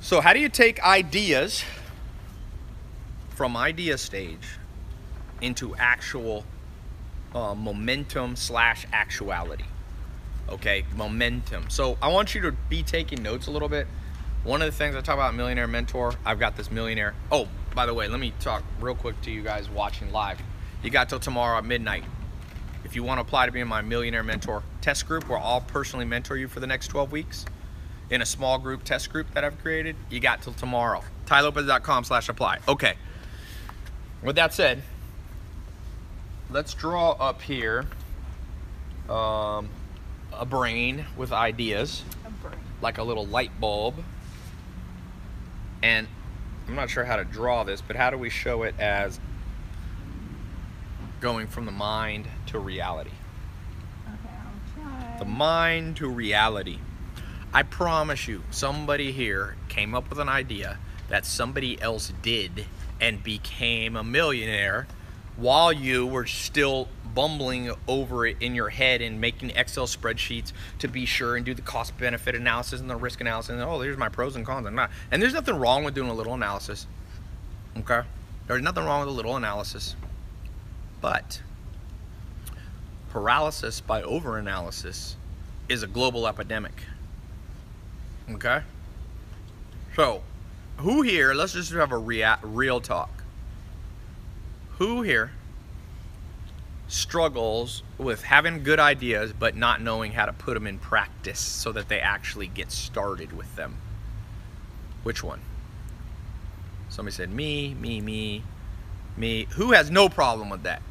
So, how do you take ideas from idea stage into actual uh, momentum slash actuality? Okay, momentum. So, I want you to be taking notes a little bit. One of the things I talk about millionaire mentor, I've got this millionaire. Oh, by the way, let me talk real quick to you guys watching live. You got till tomorrow at midnight. If you want to apply to be in my millionaire mentor test group, where I'll personally mentor you for the next 12 weeks in a small group test group that I've created, you got till tomorrow. TaiLopez.com slash apply. Okay. With that said, let's draw up here um, a brain with ideas, A brain. like a little light bulb. And I'm not sure how to draw this, but how do we show it as going from the mind to reality? Okay, I'll try. The mind to reality. I promise you, somebody here came up with an idea that somebody else did and became a millionaire while you were still bumbling over it in your head and making Excel spreadsheets to be sure and do the cost benefit analysis and the risk analysis. And oh, there's my pros and cons. And. And there's nothing wrong with doing a little analysis. Okay? There's nothing wrong with a little analysis. But paralysis by overanalysis is a global epidemic. Okay? So, who here, let's just have a rea- real talk. Who here struggles with having good ideas but not knowing how to put them in practice so that they actually get started with them? Which one? Somebody said me, me, me, me. Who has no problem with that?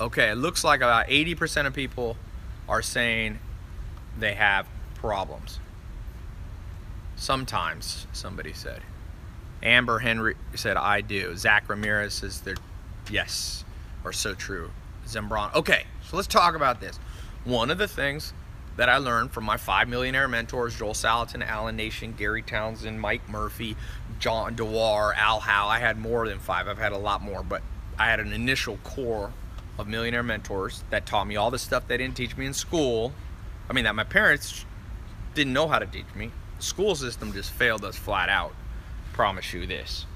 Okay, it looks like about 80% of people are saying they have problems. Sometimes, somebody said. Amber Henry said, I do. Zach Ramirez says, they're, yes, or so true. Zembron. Okay, so let's talk about this. One of the things that I learned from my five millionaire mentors, Joel Salatin, Alan Nation, Gary Townsend, Mike Murphy, John Dewar, Al Howe. I had more than five. I've had a lot more, but I had an initial core of millionaire mentors that taught me all the stuff they didn't teach me in school. I mean, that my parents didn't know how to teach me. The school system just failed us flat out. Promise you this.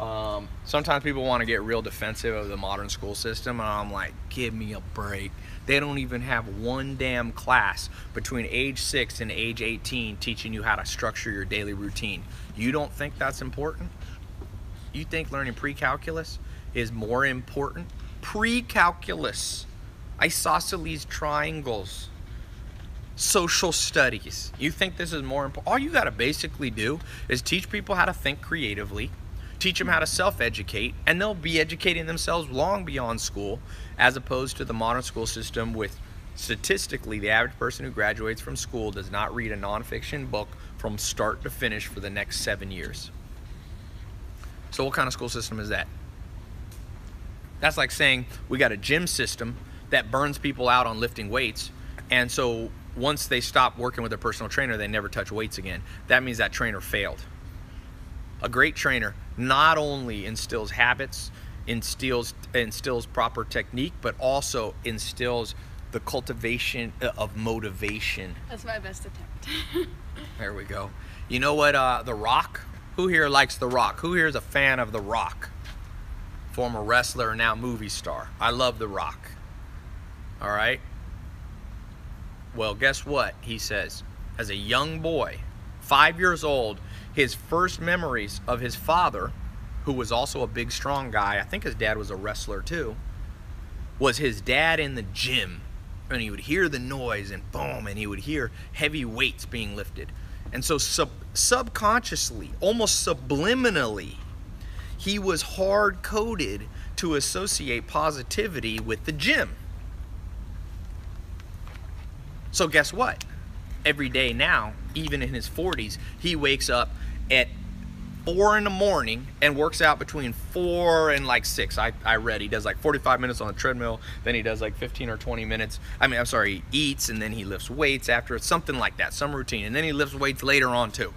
Um, sometimes people want to get real defensive of the modern school system, and I'm like, give me a break. They don't even have one damn class between age 6 and age 18 teaching you how to structure your daily routine. You don't think that's important? You think learning pre calculus is more important? Pre calculus, isosceles triangles, social studies. You think this is more important? All you got to basically do is teach people how to think creatively, teach them how to self educate, and they'll be educating themselves long beyond school, as opposed to the modern school system with statistically the average person who graduates from school does not read a nonfiction book from start to finish for the next seven years. So, what kind of school system is that? That's like saying we got a gym system that burns people out on lifting weights, and so once they stop working with a personal trainer, they never touch weights again. That means that trainer failed. A great trainer not only instills habits, instills instills proper technique, but also instills the cultivation uh, of motivation. That's my best attempt. There we go. You know what? Uh, the Rock. Who here likes The Rock? Who here is a fan of The Rock? Former wrestler, and now movie star. I love The Rock. All right. Well, guess what? He says, as a young boy, five years old, his first memories of his father, who was also a big, strong guy, I think his dad was a wrestler too, was his dad in the gym. And he would hear the noise and boom, and he would hear heavy weights being lifted. And so, sub- subconsciously, almost subliminally, he was hard coded to associate positivity with the gym. So guess what? Every day now, even in his 40s, he wakes up at four in the morning and works out between four and like six. I, I read he does like 45 minutes on the treadmill, then he does like 15 or 20 minutes. I mean, I'm sorry, he eats and then he lifts weights after something like that, some routine. And then he lifts weights later on too.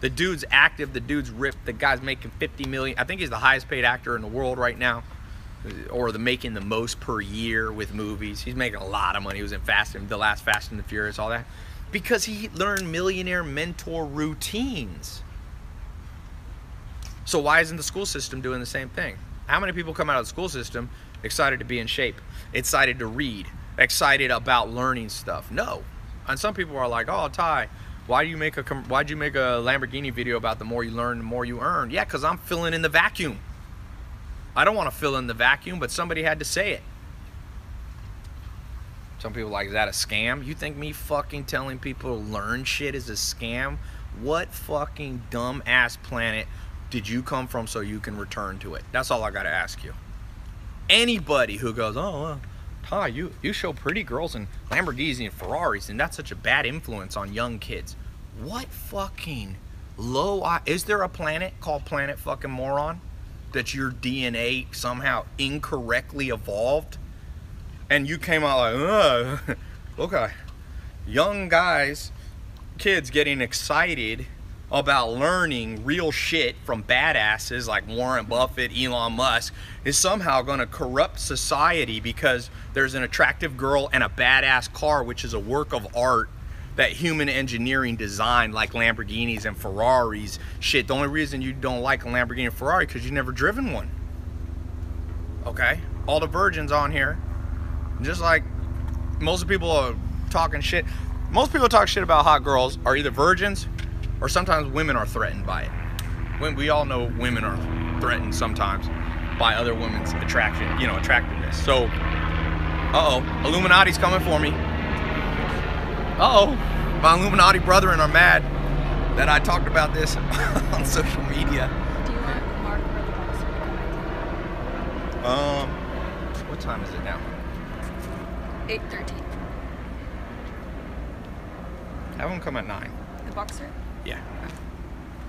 The dude's active, the dude's ripped, the guy's making 50 million. I think he's the highest paid actor in the world right now or the making the most per year with movies. He's making a lot of money. He was in Fast and the last Fast and the Furious, all that. Because he learned millionaire mentor routines. So why isn't the school system doing the same thing? How many people come out of the school system excited to be in shape, excited to read, excited about learning stuff? No. And some people are like, "Oh, Tai, why do you make a why'd you make a Lamborghini video about the more you learn, the more you earn?" Yeah, cuz I'm filling in the vacuum. I don't want to fill in the vacuum, but somebody had to say it. Some people like, is that a scam? You think me fucking telling people to learn shit is a scam? What fucking dumb ass planet did you come from so you can return to it? That's all I gotta ask you. Anybody who goes, oh, well, Tai, you, you show pretty girls and Lamborghinis and Ferraris, and that's such a bad influence on young kids. What fucking low? Is there a planet called Planet Fucking Moron? That your DNA somehow incorrectly evolved? And you came out like, Ugh. okay, young guys, kids getting excited about learning real shit from badasses like Warren Buffett, Elon Musk, is somehow to corrupt society because there's an attractive girl and a badass car, which is a work of art that human engineering design like Lamborghinis and Ferraris. Shit, the only reason you don't like a Lamborghini and Ferrari because you've never driven one. Okay? All the virgins on here, just like most people are talking shit. Most people talk shit about hot girls are either virgins or sometimes women are threatened by it. When we all know women are threatened sometimes by other women's attraction, you know, attractiveness. So, uh oh, Illuminati's coming for me. Uh oh, my Illuminati brethren are mad that I talked about this on social media. Do you want Mark or the boxer to Um, what time is it now? Eight thirteen. Have them come at nine. The boxer Yeah.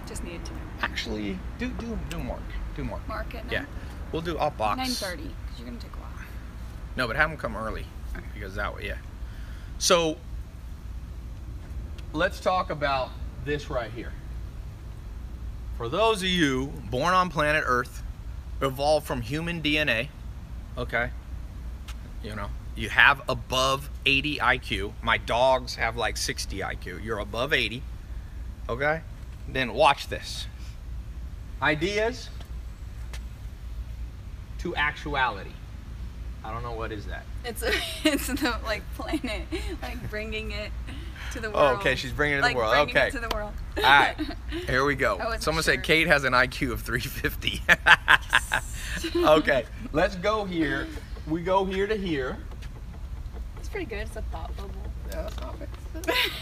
just needed to know. Actually, do do do Mark. Do Mark. Mark at Yeah. We'll do I'll box. Nine thirty, because you're gonna take a while. No, but have them come early Okay. because that way, yeah. So let's talk about this right here. For those of you born on planet Earth, evolved from human DNA, okay? You know, you have above 80 IQ. My dogs have like 60 IQ. You're above 80, okay? Then watch this. Ideas to actuality. I don't know what is that. It's a, it's the like planet, like bringing it to the Oh, world. okay, she's bringing it to the like world. Bringing Okay. It to the world. All right, here we I go. Oh, wasn't Someone sure. said Kate has an IQ of 350. okay, let's go here. We go here to here. It's pretty good. It's a thought bubble. Yeah, that's not bad.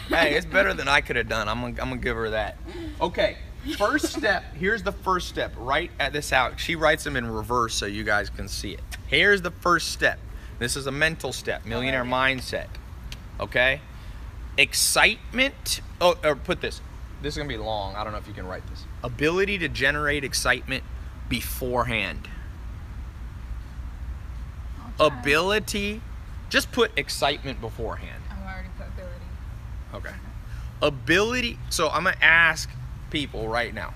hey, it's better than I could have done. I'm gonna, I'm gonna give her that. Okay, first step. Here's the first step. Write at this out. She writes them in reverse so you guys can see it. Here's the first step. This is a mental step, millionaire mindset. Okay, excitement. Oh, or put this. This is gonna be long. I don't know if you can write this. Ability to generate excitement beforehand. Ability. Just put excitement beforehand. I've already put ability. Okay. Ability. So I'm gonna ask people right now.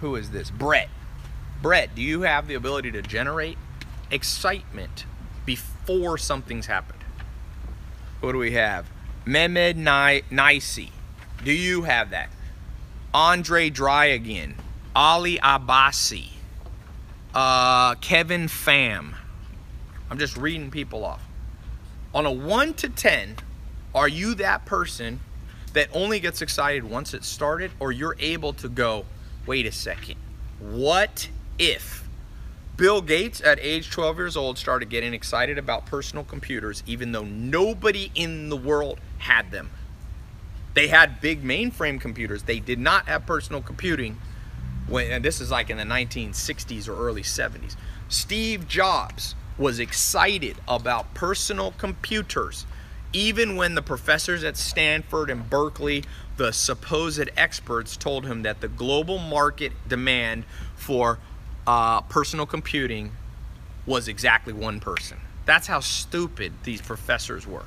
Who is this? Brett. Brett, do you have the ability to generate excitement before something's happened? What do we have? Mehmed Ni- Nicey. Do you have that? Andre Dryagan. Ali Abasi. Uh, Kevin Pham. I'm just reading people off. On a 1 to 10, are you that person that only gets excited once it started, or you're able to go, wait a second, what if Bill Gates at age 12 years old started getting excited about personal computers, even though nobody in the world had them? They had big mainframe computers, they did not have personal computing. When, and this is like in the 1960s or early 70s. Steve Jobs was excited about personal computers even when the professors at Stanford and Berkeley, the supposed experts, told him that the global market demand for uh, personal computing was exactly one person. That's how stupid these professors were.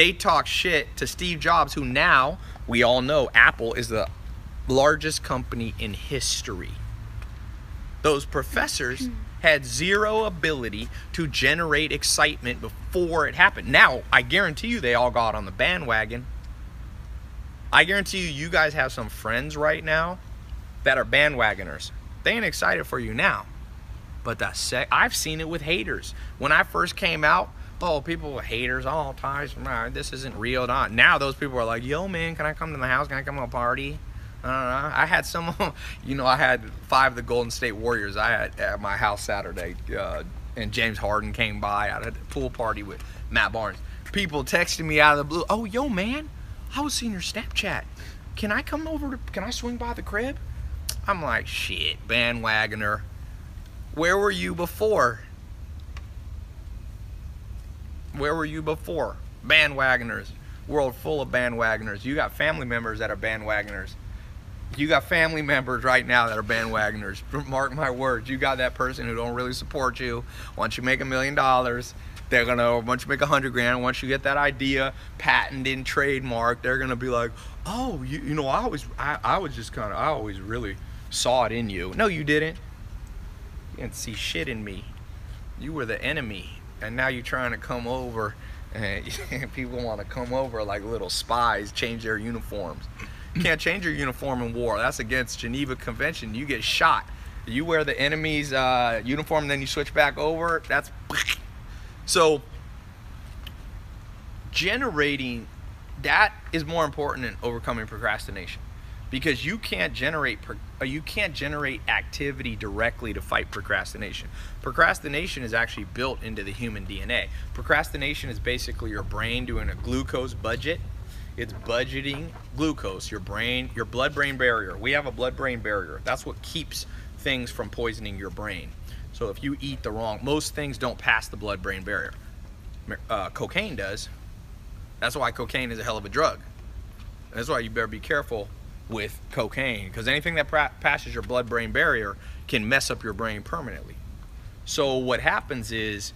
They talk shit to Steve Jobs, who now we all know Apple is the largest company in history. Those professors hmm. had zero ability to generate excitement before it happened. Now, I guarantee you they all got on the bandwagon. I guarantee you, you guys have some friends right now that are bandwagoners. They ain't excited for you now. But the sec, I've seen it with haters. When I first came out, oh, people were haters. Oh, ties, this isn't real. Not now. Those people are like, yo, man, can I come to the house? Can I come to a party? I don't know. I had some, you know, I had five of the Golden State Warriors. I had at my house Saturday, uh, and James Harden came by. I had a pool party with Matt Barnes. People texting me out of the blue. Oh, yo, man, I was seeing your Snapchat. Can I come over to? Can I swing by the crib? I'm like, shit, bandwagoner. Where were you before? Where were you before? Bandwagoners. World full of bandwagoners. You got family members that are bandwagoners. You got family members right now that are bandwagoners. Mark my words. You got that person who don't really support you. Once you make a million dollars, they're gonna once you make a hundred grand, once you get that idea patented trademarked, they're gonna be like, oh, you, you know, I always, I, I was just kind of, I always really saw it in you. No, you didn't. You didn't see shit in me. You were the enemy, and now you're trying to come over, and people want to come over like little spies, change their uniforms. You can't change your uniform in war. That's against Geneva Convention. You get shot. You wear the enemy's uh, uniform, and then you switch back over. That's so generating that is more important than overcoming procrastination because you can't generate you can't generate activity directly to fight procrastination. Procrastination is actually built into the human DNA. Procrastination is basically your brain doing a glucose budget. It's budgeting glucose, your brain, your blood-brain barrier. We have a blood-brain barrier. That's what keeps things from poisoning your brain. So if you eat the wrong, most things don't pass the blood-brain barrier. Uh, cocaine does. That's why cocaine is a hell of a drug. That's why you better be careful with cocaine because anything that passes your blood brain barrier can mess up your brain permanently. So, what happens is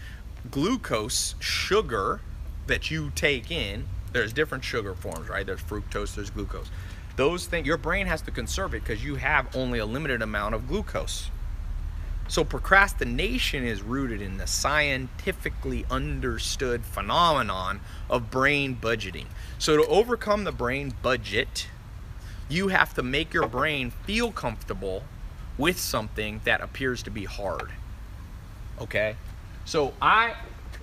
glucose, sugar that you take in, there's different sugar forms, right? There's fructose, there's glucose. Those things, your brain has to conserve it because you have only a limited amount of glucose. So procrastination is rooted in the scientifically understood phenomenon of brain budgeting. So to overcome the brain budget, you have to make your brain feel comfortable with something that appears to be hard. Okay? So I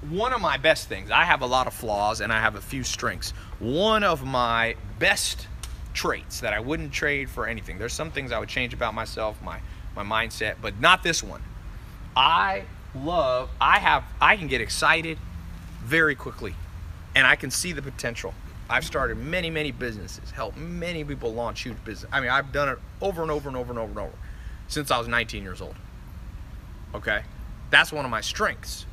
one of my best things, I have a lot of flaws and I have a few strengths. One of my best traits that I wouldn't trade for anything. There's some things I would change about myself, my my mindset, but not this one. I love I have I can get excited very quickly and I can see the potential. I've started many, many businesses, helped many people launch huge business. I mean, I've done it over and over and over and over and over since I was 19 years old. Okay? That's one of my strengths.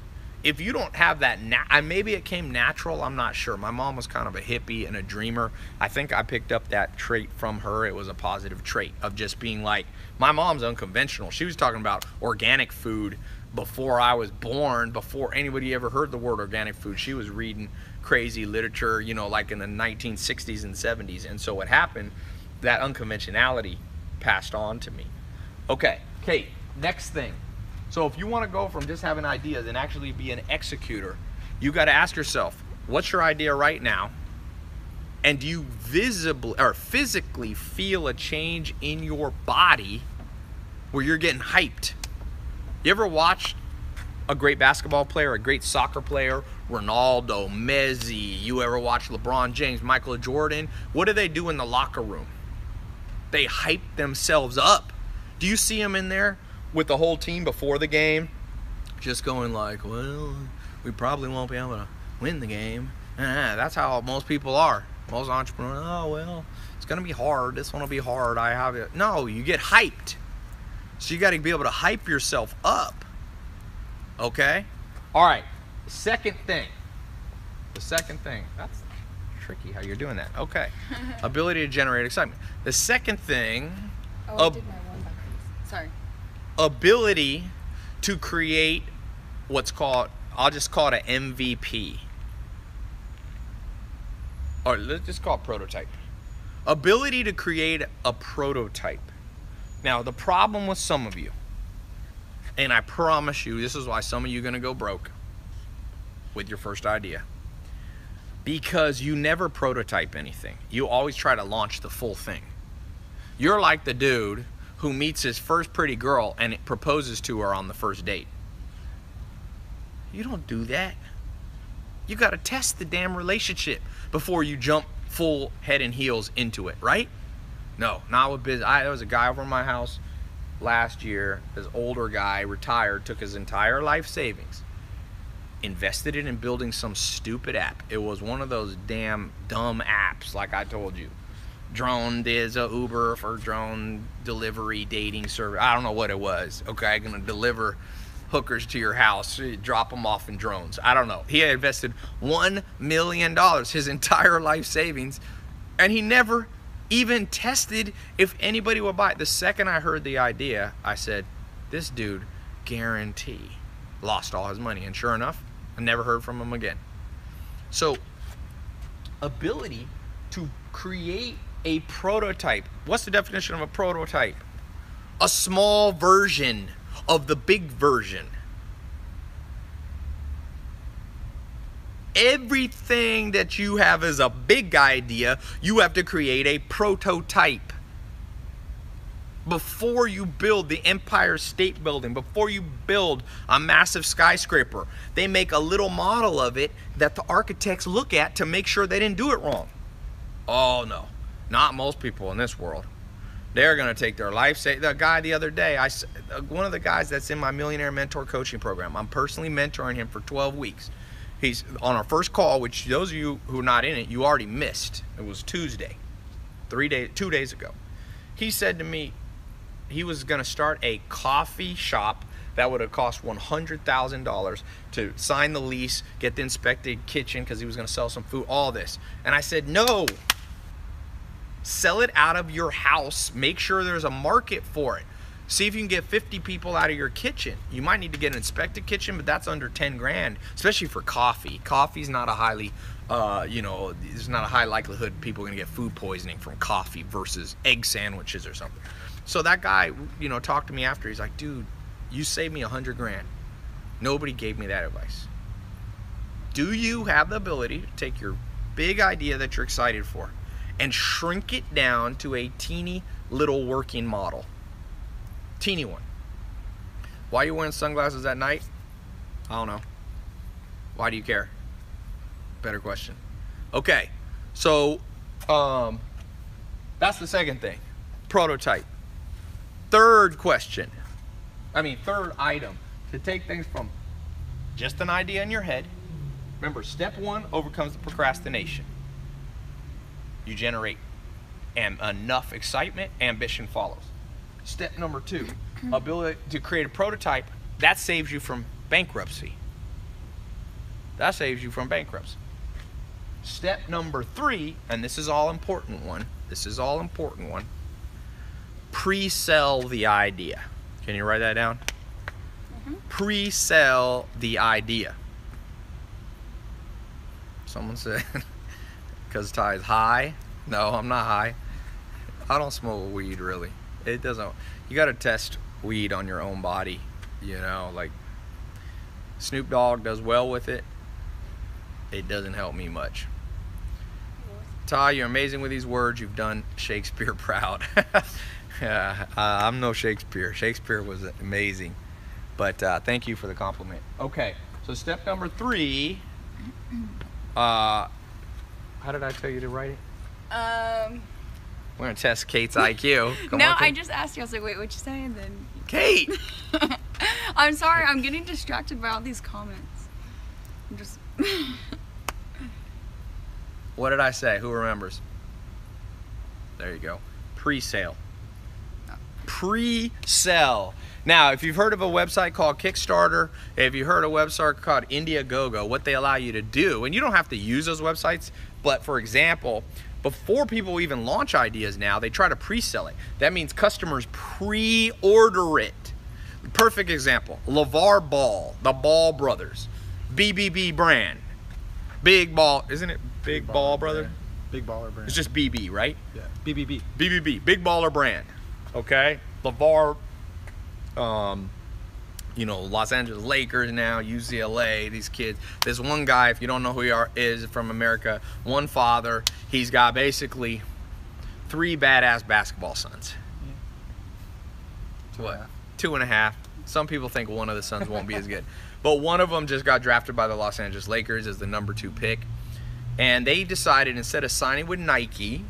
If you don't have that, na- maybe it came natural, I'm not sure. My mom was kind of a hippie and a dreamer. I think I picked up that trait from her. It was a positive trait of just being like, my mom's unconventional. She was talking about organic food before I was born, before anybody ever heard the word organic food. She was reading crazy literature, you know, like in the 1960s and 70s. And so what happened, that unconventionality passed on to me. Okay, Kate, next thing. So if you want to go from just having ideas and actually be an executor, you got to ask yourself, what's your idea right now? And do you visibly or physically feel a change in your body where you're getting hyped? You ever watched a great basketball player, a great soccer player, Ronaldo, Messi, you ever watch LeBron James, Michael Jordan, what do they do in the locker room? They hype themselves up. Do you see them in there with the whole team before the game? Just going like, well, we probably won't be able to win the game. That's how most people are. Most entrepreneurs, oh, well, it's going to be hard. This one will be hard. I have it. No, you get hyped. So you got to be able to hype yourself up. Okay? All right. Second thing. The second thing. That's tricky how you're doing that. Okay. Ability to generate excitement. The second thing. Oh, ab- Sorry. Ability to create what's called, I'll just call it an MVP. Or let's just call it prototype. Ability to create a prototype. Now, the problem with some of you, and I promise you, this is why some of you are going to go broke with your first idea Because you never prototype anything. You always try to launch the full thing. You're like the dude who meets his first pretty girl and proposes to her on the first date. You don't do that. You got to test the damn relationship before you jump full head and heels into it, right? No, not with business. I, there was a guy over in my house last year. This older guy retired, took his entire life savings, invested it in building some stupid app. It was one of those damn dumb apps, like I told you. Drone is a Uber for drone delivery dating service. I don't know what it was. Okay, gonna deliver hookers to your house, eh, drop them off in drones. I don't know. He had invested $1 million, his entire life savings, and he never even tested if anybody would buy it. The second I heard the idea, I said, this dude, guarantee, lost all his money. And sure enough, I never heard from him again. So, ability to create a prototype. What's the definition of a prototype? A small version of the big version. Everything that you have is a big idea, you have to create a prototype. Before you build the Empire State Building, before you build a massive skyscraper, they make a little model of it that the architects look at to make sure they didn't do it wrong. Oh no, not most people in this world they're going to take their life. Say the guy the other day, I uh, one of the guys that's in my millionaire mentor coaching program. I'm personally mentoring him for 12 weeks. He's on our first call, which those of you who are not in it, you already missed. It was Tuesday, three days, two days ago. He said to me, he was going to start a coffee shop that would have cost $100,000 to sign the lease, get the inspected kitchen because he was going to sell some food, all this. And I said, no, Sell it out of your house. Make sure there's a market for it. See if you can get 50 people out of your kitchen. You might need to get an inspected kitchen, but that's under 10 grand, especially for coffee. Coffee's not a highly, uh, you know, there's not a high likelihood people are gonna get food poisoning from coffee versus egg sandwiches or something. So that guy, you know, talked to me after. He's like, dude, you saved me a hundred grand. Nobody gave me that advice. Do you have the ability to take your big idea that you're excited for and shrink it down to a teeny little working model. Teeny one. Why are you wearing sunglasses at night? I don't know. Why do you care? Better question. Okay, so um, that's the second thing. Prototype. Third question. I mean, third item to take things from just an idea in your head. Remember, step one overcomes the procrastination you generate and enough excitement, ambition follows. Step number two, ability to create a prototype, that saves you from bankruptcy. That saves you from bankruptcy. Step number three, and this is all important one, this is all important one, pre-sell the idea. Can you write that down? Mm-hmm. Pre-sell the idea. Someone said because Tai is high. No, I'm not high. I don't smoke weed really. It doesn't. You got to test weed on your own body. You know, like Snoop Dogg does well with it. It doesn't help me much. Tai, you're amazing with these words. You've done Shakespeare proud. yeah, uh, I'm no Shakespeare. Shakespeare was amazing. But uh, thank you for the compliment. Okay, so step number three. Uh, how did I tell you to write it? Um. We're gonna test Kate's IQ. Come no, on, I just asked you. I was like, wait, what'd you say? And then. Kate. I'm sorry. I'm getting distracted by all these comments. I'm just. what did I say? Who remembers? There you go. Pre-sale. Pre-sale. Now, if you've heard of a website called Kickstarter, if you heard of a website called Indiegogo, what they allow you to do, and you don't have to use those websites, but for example, before people even launch ideas now, they try to pre-sell it. That means customers pre-order it. Perfect example, LaVar Ball, the Ball Brothers, BBB brand. Big Ball, isn't it Big, Big Ball Brother? Brand. Big Baller brand. It's just BB, right? Yeah, BBB. BBB, Big Baller brand. Okay? LaVar um, you know, Los Angeles Lakers now, UCLA, these kids. This one guy, if you don't know who he are, is from America, one father. He's got basically three badass basketball sons. Two What? and. Two and a half. Some people think one of the sons won't be as good. But one of them just got drafted by the Los Angeles Lakers as the number two pick. And they decided instead of signing with Nike,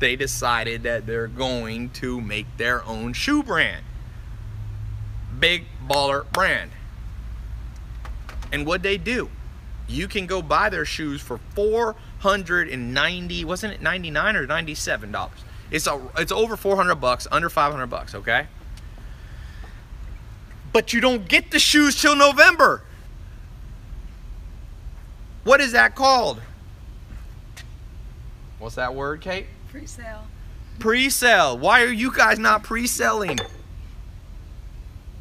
they decided that they're going to make their own shoe brand. Big baller brand. And what they do, you can go buy their shoes for 490, wasn't it 99 or 97 dollars? It's a it's over 400 bucks, under 500 bucks, okay? But you don't get the shoes till November. What is that called? What's that word, Kate? Pre-sale. Pre-sale. Why are you guys not pre-selling?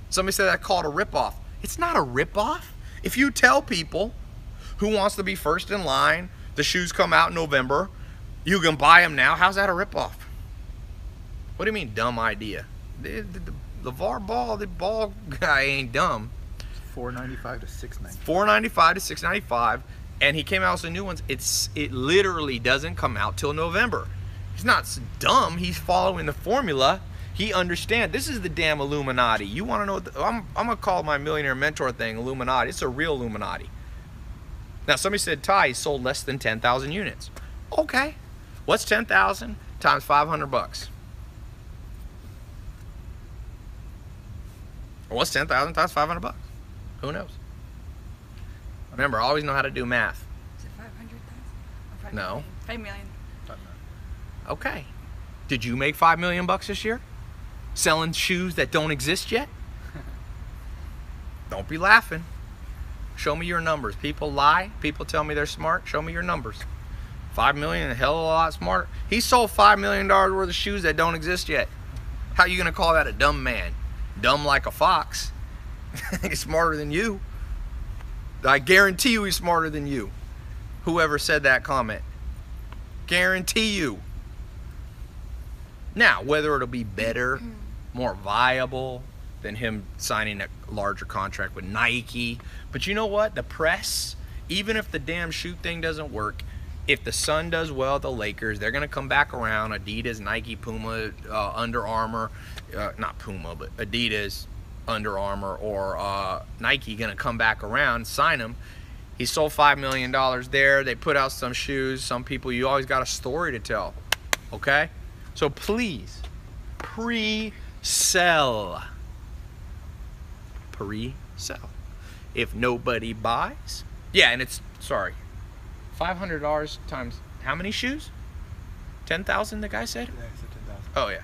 Somebody said that called a ripoff. It's not a ripoff. If you tell people who wants to be first in line, the shoes come out in November, you can buy them now. How's that a ripoff? What do you mean dumb idea? The, the, the, the VAR ball, the ball guy ain't dumb. Four ninety five to six ninety. 495 to 695 and he came out with some new ones it's it literally doesn't come out till november he's not dumb. He's following the formula. He understands this is the damn illuminati. You want to know what the, I'm, I'm gonna call my millionaire mentor thing illuminati. It's a real illuminati. Now somebody said Tai he sold less than 10000 units. Okay. What's 10000 times 500 bucks? Or what's 10000 times 500 bucks? Who knows? Remember, I always know how to do math. Is it 500,000? No. 5 million. Okay. Did you make five million bucks this year? Selling shoes that don't exist yet? don't be laughing. Show me your numbers. People lie. People tell me they're smart. Show me your numbers. Five million, a hell of a lot smarter. He sold five million dollars worth of shoes that don't exist yet. How are you gonna call that a dumb man? Dumb like a fox. he's smarter than you. I guarantee you he's smarter than you. Whoever said that comment. Guarantee you. Now, whether it'll be better, more viable than him signing a larger contract with Nike, but you know what? The press, even if the damn shoot thing doesn't work, if the son does well at the Lakers, they're gonna come back around. Adidas, Nike, Puma, uh, Under Armour, uh, not Puma, but Adidas, Under Armour, or uh, Nike gonna come back around, sign him. He sold five million dollars there. They put out some shoes. Some people, you always got a story to tell. Okay, so please pre-sell. Pre-sell. If nobody buys, yeah, and it's sorry, five hundred dollars times how many shoes? Ten thousand. The guy said. Yeah, he said ten thousand. Oh yeah.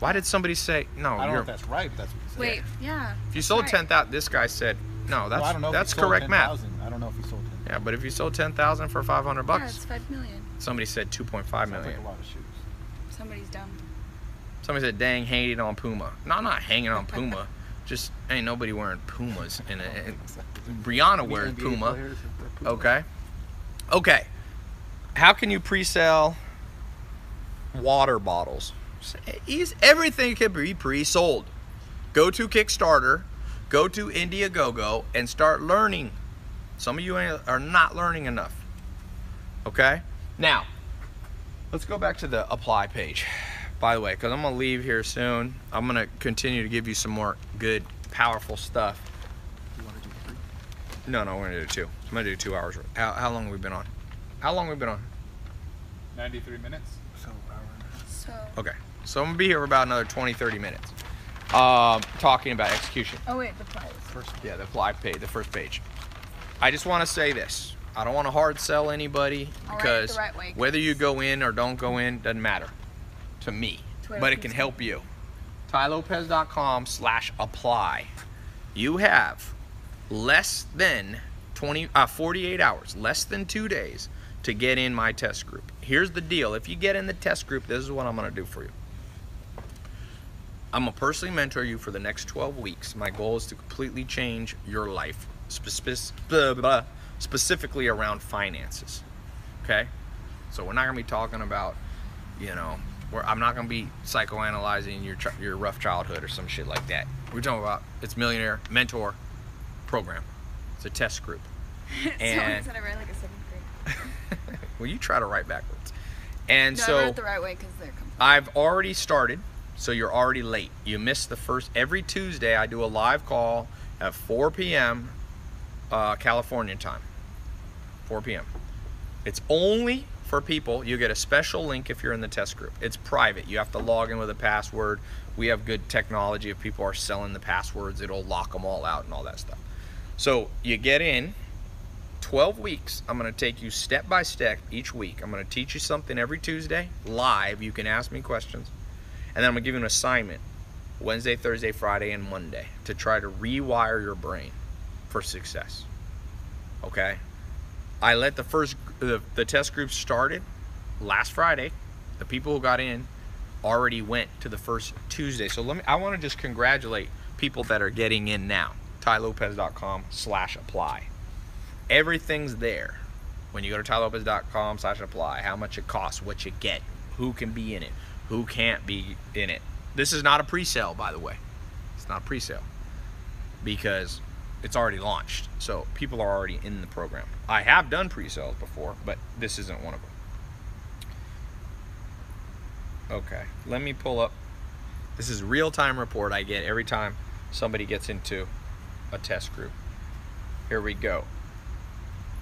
Why did somebody say no? I don't know you're, if that's right, but that's what he said. Wait, yeah. if you sold right. ten thousand, this guy said no. That's Well, I don't know if he that's sold correct math. 10,000. I don't know if he sold ten. Yeah, but if you sold ten thousand for five hundred bucks. Yeah, bucks, it's 5 million. somebody said 2.5 million. Like a lot of shoes. Somebody's dumb. Somebody said, "Dang, hanging on Puma." No, I'm not hanging on Puma. Just ain't nobody wearing Pumas. And, and Brianna wears NBA Puma. Puma. Okay. Okay. How can you pre-sell water bottles? Everything can be pre-sold. Go to Kickstarter, go to Indiegogo, and start learning. Some of you ain't- are not learning enough. Okay. Now, let's go back to the apply page. By the way, because I'm gonna leave here soon, I'm gonna continue to give you some more good, powerful stuff. You want to do three? No, no, we're gonna do two. I'm gonna do two hours. How, how long have we been on? How long have we been on? 93 minutes. So hour and a half. So. Okay, so I'm gonna be here for about another 20, 30 minutes. Um, talking about execution. Oh, wait, the price. First. Yeah, the fly page, the first page. I just want to say this. I don't want to hard sell anybody I'll write it because right way, whether you go in or don't go in doesn't matter to me, Twitter but it can help you. TaiLopez.com slash apply. You have less than 20, uh, 48 hours, less than two days to get in my test group. Here's the deal. If you get in the test group, this is what I'm going to do for you. I'm going to personally mentor you for the next 12 weeks. My goal is to completely change your life, spe- spe- blah, blah, specifically around finances. Okay? So we're not going to be talking about, you know, Where I'm not gonna be psychoanalyzing your your rough childhood or some shit like that. We're talking about it's millionaire mentor program. It's a test group. And- said I read like a seventh grade. well, you try to write backwards. And no, I so read it the right way because they're comfortable. I've already started, so you're already late. You missed the first. Every Tuesday, I do a live call at 4 p.m. Uh, California time. 4 p.m. It's only for people. You get a special link if you're in the test group. It's private. You have to log in with a password. We have good technology. If people are selling the passwords, it'll lock them all out and all that stuff. So you get in. 12 weeks. I'm going to take you step by step each week. I'm going to teach you something every Tuesday live. You can ask me questions. And then I'm going to give you an assignment Wednesday, Thursday, Friday, and Monday to try to rewire your brain for success. Okay? I let the first the, the test group started last Friday. The people who got in already went to the first Tuesday. So let me I want to just congratulate people that are getting in now. tailopez.com slash apply everything's there when you go to tailopez.com slash apply how much it costs what you get who can be in it who can't be in it this is not a pre-sale by the way it's not a pre-sale because it's already launched so people are already in the program i have done pre-sales before but this isn't one of them okay let me pull up this is real-time report i get every time somebody gets into a test group here we go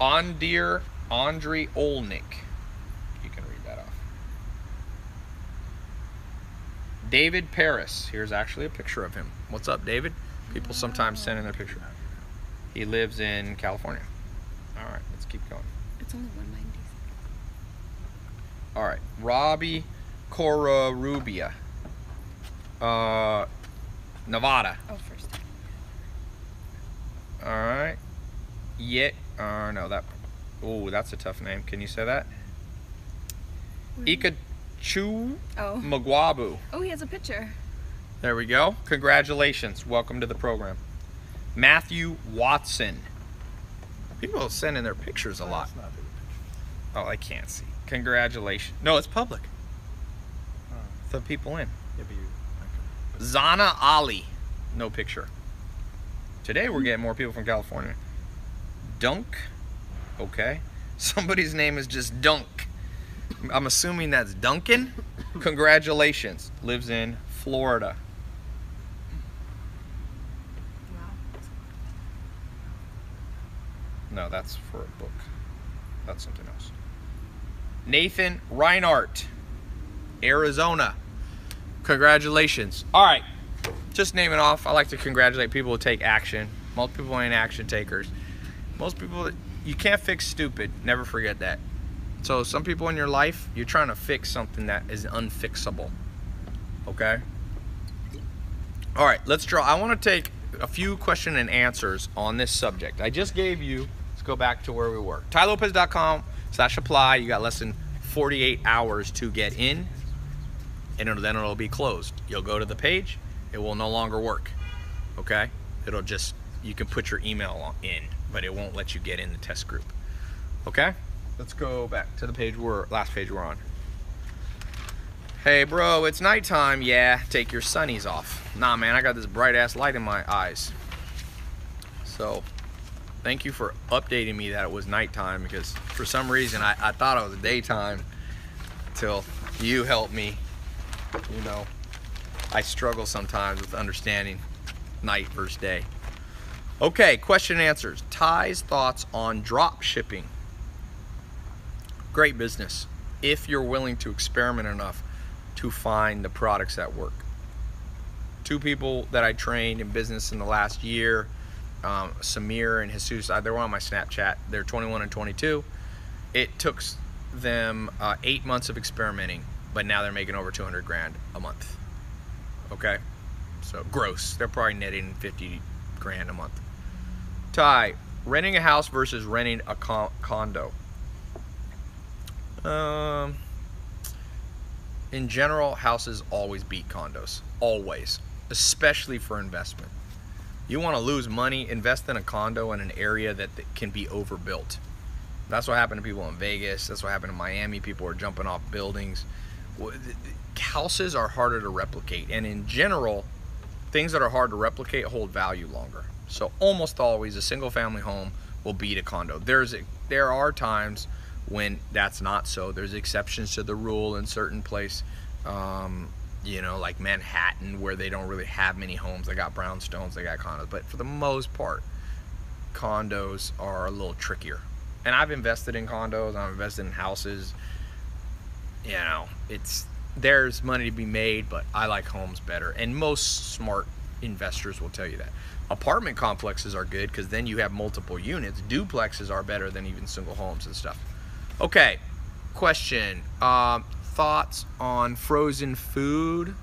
Ondir Andre Olnick. You can read that off. David Paris. Here's actually a picture of him. What's up, David? People sometimes send in a picture. He lives in California. All right, let's keep going. It's only 190. All right, Robbie Corarubia, uh, Nevada. Oh, first. All right, Yet, uh, no, that. Oh, that's a tough name. Can you say that? Ikachu Oh. Magwabu. Oh, he has a picture. There we go. Congratulations. Welcome to the program. Matthew Watson. People send in their pictures a lot. Oh, I can't see. Congratulations. No, it's public. The people in. yeah, you. Okay. Zana Ali. No picture. Today we're getting more people from California. Dunk. Okay. Somebody's name is just Dunk. I'm assuming that's Duncan. Congratulations. Lives in Florida. No, that's for a book. That's something else. Nathan Reinhardt, Arizona. Congratulations. All right, just name it off. I like to congratulate people who take action. Most people ain't action takers. Most people, you can't fix stupid. Never forget that. So some people in your life, you're trying to fix something that is unfixable. Okay. All right, let's draw. I want to take a few question and answers on this subject. I just gave you. Go back to where we were. tailopez.com slash apply. You got less than 48 hours to get in, and it'll, then it'll be closed. You'll go to the page. It will no longer work. Okay. It'll just you can put your email in, but it won't let you get in the test group. Okay. Let's go back to the page we're last page we're on. Hey, bro, it's nighttime. Yeah, take your sunnies off. Nah, man, I got this bright ass light in my eyes. So, thank you for updating me that it was nighttime because for some reason I, I thought it was daytime till you helped me. You know, I struggle sometimes with understanding night versus day. Okay, question and answers. Tai's thoughts on drop shipping. Great business if you're willing to experiment enough to find the products that work. Two people that I trained in business in the last year, um, Samir and Jesus, uh, they were on my Snapchat. They're 21 and 22. It took them uh, eight months of experimenting, but now they're making over 200 grand a month. Okay, so gross. They're probably netting 50 grand a month. Tai, renting a house versus renting a con- condo. Um, in general, houses always beat condos. Always. Especially for investment. You want to lose money, invest in a condo in an area that, can be overbuilt. That's what happened to people in Vegas. That's what happened in Miami. People are jumping off buildings. Houses are harder to replicate, and in general, things that are hard to replicate hold value longer. So almost always, a single family home will beat a condo. There's there are times when that's not so. There's exceptions to the rule in certain place. Um, you know, like Manhattan, where they don't really have many homes. They got brownstones, they got condos, but for the most part, condos are a little trickier. And I've invested in condos, I've invested in houses. You know, it's there's money to be made, but I like homes better. And most smart investors will tell you that. Apartment complexes are good because then you have multiple units. Duplexes are better than even single homes and stuff. Okay, question. Um, thoughts on frozen food?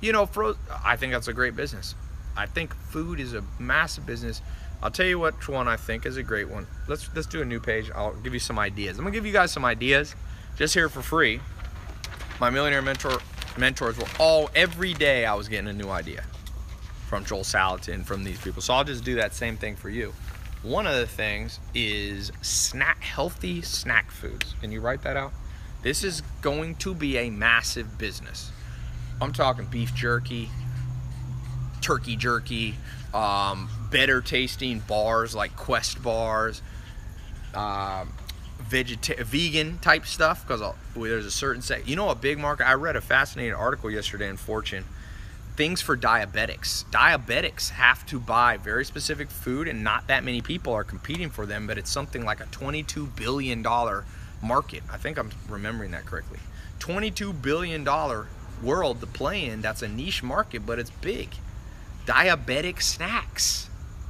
You know, fro- I think that's a great business. I think food is a massive business. I'll tell you which one I think is a great one. Let's let's do a new page. I'll give you some ideas. I'm gonna give you guys some ideas, just here for free. My millionaire mentor mentors were all every day I was getting a new idea from Joel Salatin, from these people. So I'll just do that same thing for you. One of the things is snack healthy snack foods. Can you write that out? This is going to be a massive business. I'm talking beef jerky, turkey jerky, um, better tasting bars like Quest bars, vegeta- vegan type stuff because there's a certain set. You know, a big market. I read a fascinating article yesterday in Fortune. Things for diabetics. Diabetics have to buy very specific food, and not that many people are competing for them. But it's something like a 22 billion dollar market. I think I'm remembering that correctly. 22 billion dollar world to play in. That's a niche market, but it's big. Diabetic snacks.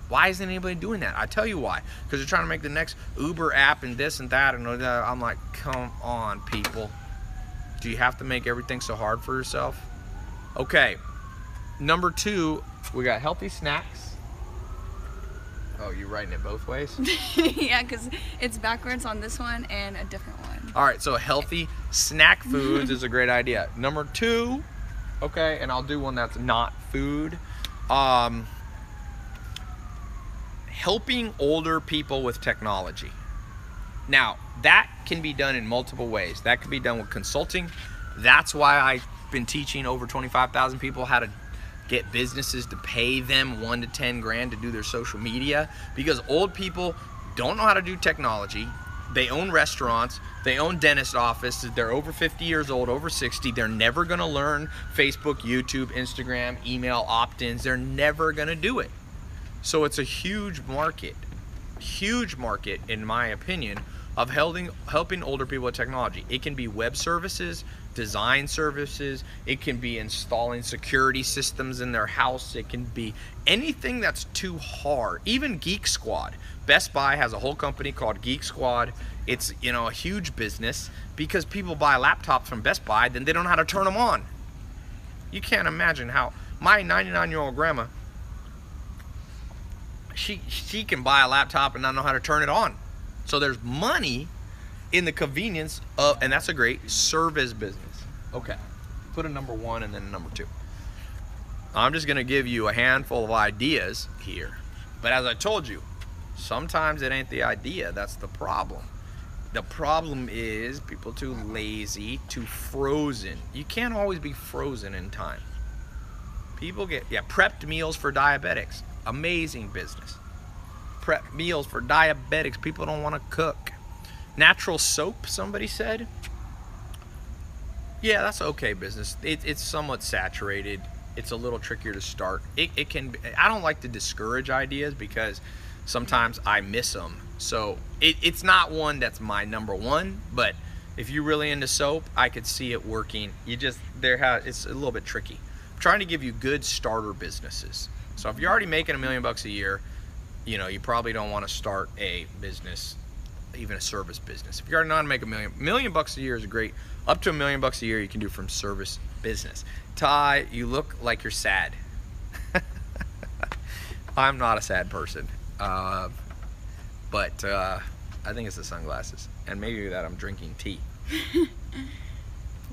Why isn't anybody doing that? I tell you why. Because they're trying to make the next Uber app and this and that and. I'm like, come on, people. Do you have to make everything so hard for yourself? Okay. Number two, we got healthy snacks. Oh, you're writing it both ways? yeah, because it's backwards on this one and a different one. All right, so healthy snack foods is a great idea. Number two, okay, and I'll do one that's not food. Um, helping older people with technology. Now, that can be done in multiple ways. That can be done with consulting. That's why I've been teaching over 25,000 people how to get businesses to pay them one to 10 grand to do their social media because old people don't know how to do technology. They own restaurants, they own dentist offices, they're over 50 years old, over 60. They're never gonna learn Facebook, YouTube, Instagram, email opt ins. They're never gonna do it. So it's a huge market, huge market, in my opinion, of helping, helping older people with technology. It can be web services, design services, it can be installing security systems in their house, it can be anything that's too hard. Even Geek Squad. Best Buy has a whole company called Geek Squad. It's, you know, a huge business because people buy laptops from Best Buy, then they don't know how to turn them on. You can't imagine how my 99-year-old grandma she she can buy a laptop and not know how to turn it on. So there's money in the convenience of, and that's a great service business. Okay, put a number one and then a number two. I'm just gonna give you a handful of ideas here, but as I told you, sometimes it ain't the idea that's the problem. The problem is people too lazy, too frozen. You can't always be frozen in time. People get yeah prepped meals for diabetics amazing business. Prep meals for diabetics. People don't want to cook. Natural soap, somebody said. Yeah, that's okay business. It, it's somewhat saturated. It's a little trickier to start. It, it can. I don't like to discourage ideas because sometimes I miss them. So it, it's not one that's my number one. But if you're really into soap, I could see it working. You just there has it's a little bit tricky. I'm trying to give you good starter businesses. So if you're already making a million bucks a year, you know, you probably don't want to start a business, even a service business. If you're not make a million, million bucks a year is great. Up to a million bucks a year you can do from service business. Tai, you look like you're sad. I'm not a sad person. Uh, but uh, I think it's the sunglasses. And maybe that I'm drinking tea.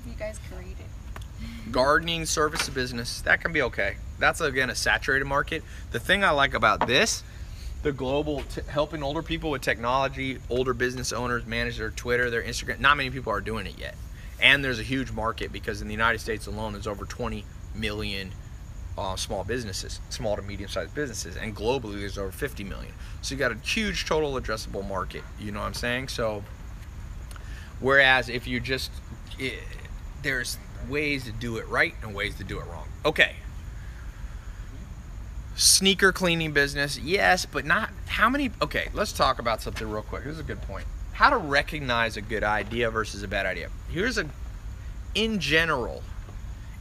You guys can read it. gardening service business that can be okay that's again a saturated market the thing i like about this the global helping older people with technology older business owners manage their twitter their instagram not many people are doing it yet and there's a huge market because in the United States alone, there's over 20 million uh, small businesses, small to medium-sized businesses, and globally there's over 50 million. So you got a huge total addressable market. You know what I'm saying? So, whereas if you just eh, there's ways to do it right and ways to do it wrong. Okay. Sneaker cleaning business, yes, but not how many. Okay, let's talk about something real quick. Here's a good point. How to recognize a good idea versus a bad idea. Here's a, in general,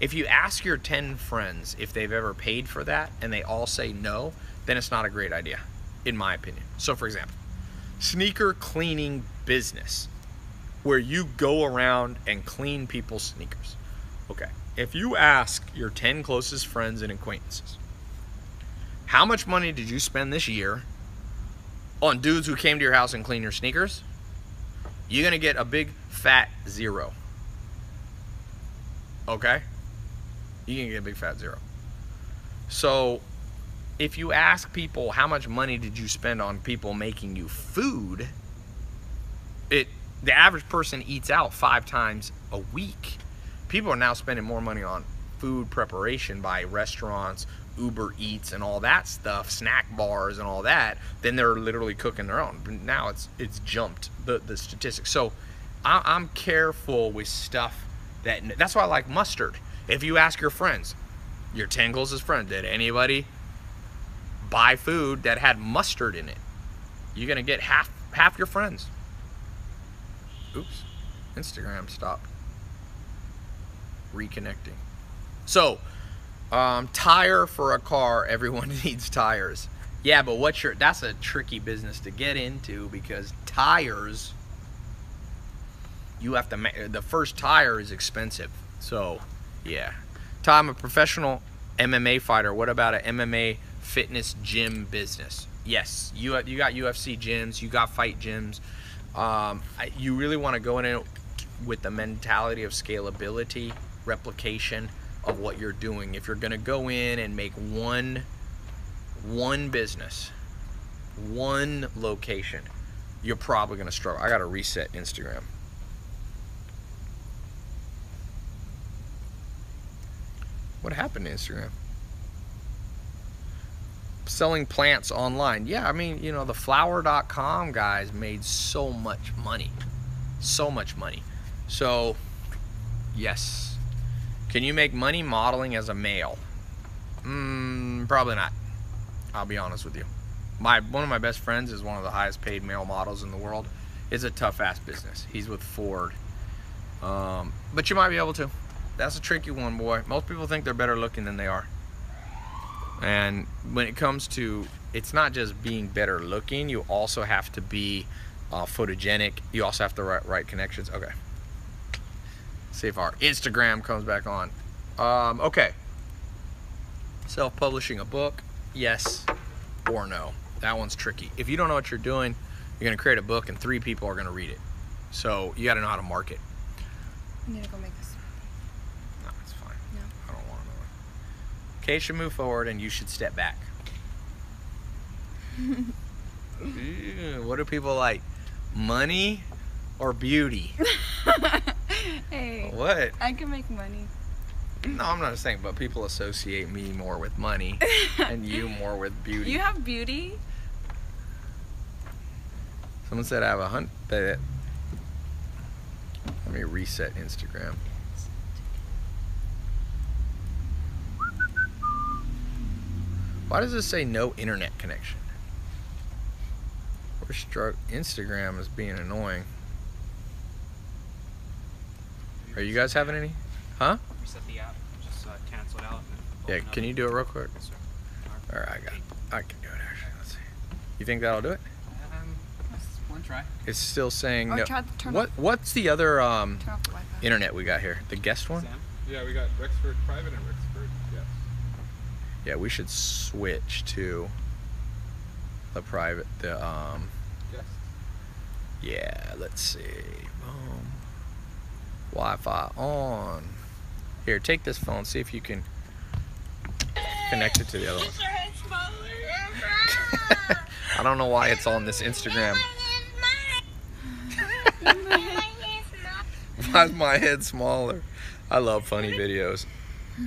if you ask your 10 friends if they've ever paid for that and they all say no, then it's not a great idea, in my opinion. So, for example, sneaker cleaning business, where you go around and clean people's sneakers. Okay, if you ask your 10 closest friends and acquaintances, how much money did you spend this year on dudes who came to your house and cleaned your sneakers? You're gonna get a big fat zero. Okay? You're going to get a big fat zero. So if you ask people how much money did you spend on people making you food, it the average person eats out five times a week. People are now spending more money on food preparation by restaurants, Uber Eats, and all that stuff, snack bars and all that, then they're literally cooking their own. But now it's it's jumped the the statistics. So I, I'm careful with stuff that that's why I like mustard. If you ask your friends, your 10 closest friends, did anybody buy food that had mustard in it? You're gonna get half half your friends. Oops, Instagram stopped. Reconnecting. So, um, tire for a car. Everyone needs tires. Yeah, but what's your? That's a tricky business to get into because tires. You have to. The first tire is expensive. So, yeah. Tom, a professional MMA fighter. What about an MMA fitness gym business? Yes, you you got UFC gyms. You got fight gyms. Um, you really want to go in it with the mentality of scalability, replication of what you're doing. If you're going to go in and make one one business, one location, you're probably going to struggle. I got to reset Instagram. What happened to Instagram? Selling plants online. Yeah, I mean, you know, the flower.com guys made so much money. So much money. So, yes. Can you make money modeling as a male? Mm, probably not. I'll be honest with you. My one of my best friends is one of the highest paid male models in the world. It's a tough ass business. He's with Ford. Um, but you might be able to. That's a tricky one, boy. Most people think they're better looking than they are. And when it comes to, it's not just being better looking. You also have to be uh, photogenic. You also have to write right connections. Okay. See if our Instagram comes back on. Um, okay. Self-publishing a book, yes or no. That one's tricky. If you don't know what you're doing, you're gonna create a book and three people are gonna read it. So you gotta know how to market. I need to go make this. No, it's fine. No. I don't want to know it. Kay should move forward and you should step back. Ew, what do people like? Money or beauty? hey, What? I can make money. No, I'm not saying, but people associate me more with money and you more with beauty. You have beauty. Someone said I have a hunt. That. Let me reset Instagram. Why does it say no internet connection? We're struck. Instagram is being annoying. Are you guys having any? Huh? Reset the app, just uh, cancel it out. and Yeah. Can you do it real quick? Yes, sir. All right, I got. I can do it actually. Let's see. You think that'll do it? Um, one try. It's still saying Or no. try to turn what? off- What's the other um Turn off the Wi-Fi. internet we got here? The guest one? Sam? Yeah, we got Rexford private and Rexford yes. Yeah, we should switch to the private. The um. Yes. Yeah, let's see. Boom. Wi-Fi on. Here, take this phone. See if you can connect it to the other one. I don't know why it's on this Instagram. Why's my head smaller? I love funny videos.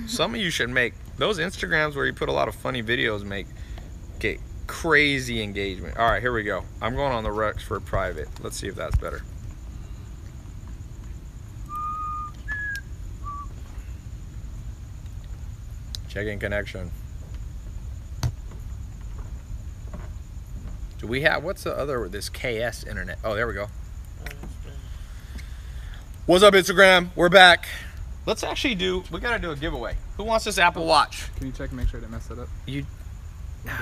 Some of you should make those Instagrams where you put a lot of funny videos make get crazy engagement. All right, here we go. I'm going on the Rexford private. Let's see if that's better. Checking connection. Do we have what's the other this KS internet? Oh, there we go. What's up, Instagram? We're back. Let's actually do. We gotta do a giveaway. Who wants this Apple Watch? Can you check and make sure I didn't mess it up? You.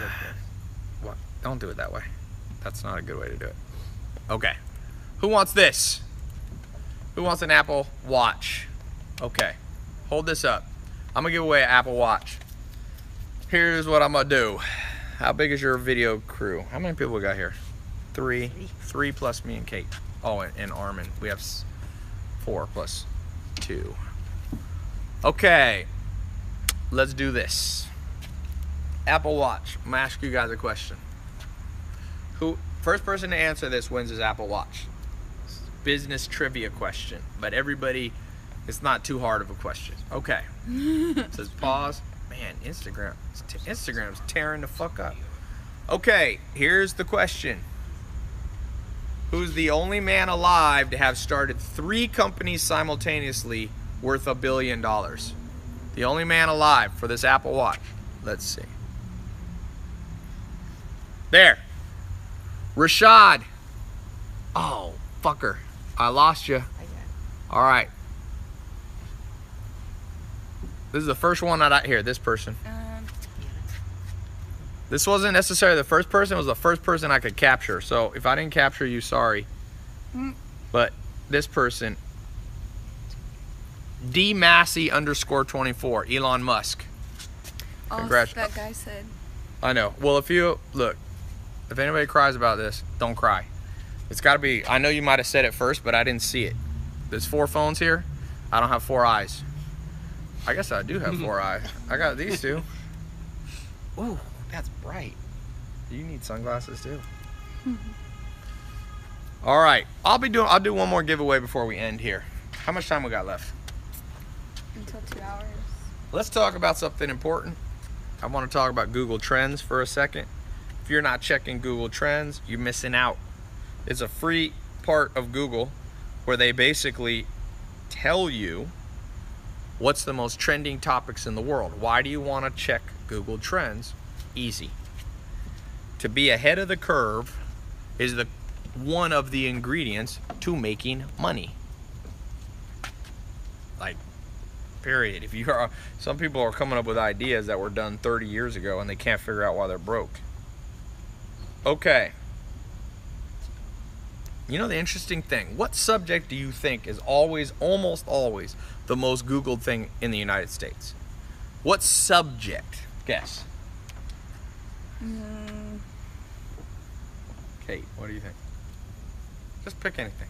What? Don't do it that way. That's not a good way to do it. Okay. Who wants this? Who wants an Apple Watch? Okay. Hold this up. I'm gonna give away an Apple Watch. Here's what I'm gonna do. How big is your video crew? How many people we got here? Three. Three plus me and Kate. Oh, and, and Armin. We have four plus two. Okay. Let's do this. Apple Watch. I'm gonna ask you guys a question. Who first person to answer this wins his Apple Watch. Business trivia question, but everybody, it's not too hard of a question. Okay. It says pause. Man, Instagram, Instagram's tearing the fuck up. Okay, here's the question. Who's the only man alive to have started three companies simultaneously worth a billion dollars? The only man alive for this Apple Watch. Let's see. There. Rashad. Oh, fucker. I lost you. All right. This is the first one that I here. This person. Um, This wasn't necessarily the first person. It was the first person I could capture. So if I didn't capture you, sorry. Mm. But this person, D Massey underscore 24, Elon Musk. oh, that guy said. I know. Well, if you look, if anybody cries about this, don't cry. It's got to be. I know you might have said it first, but I didn't see it. There's four phones here. I don't have four eyes. I guess I do have four eyes. I got these two. Ooh, that's bright. You need sunglasses too. All right, I'll be doing. I'll do one more giveaway before we end here. How much time we got left? Until two hours. Let's talk about something important. I want to talk about Google Trends for a second. If you're not checking Google Trends, you're missing out. It's a free part of Google where they basically tell you what's the most trending topics in the world. Why do you want to check Google Trends? Easy. To be ahead of the curve is the one of the ingredients to making money. Like period. If you are, some people are coming up with ideas that were done 30 years ago and they can't figure out why they're broke. Okay. You know the interesting thing? What subject do you think is always, almost always, the most Googled thing in the United States? What subject? Guess. Mm, Kate, what do you think? Just pick anything.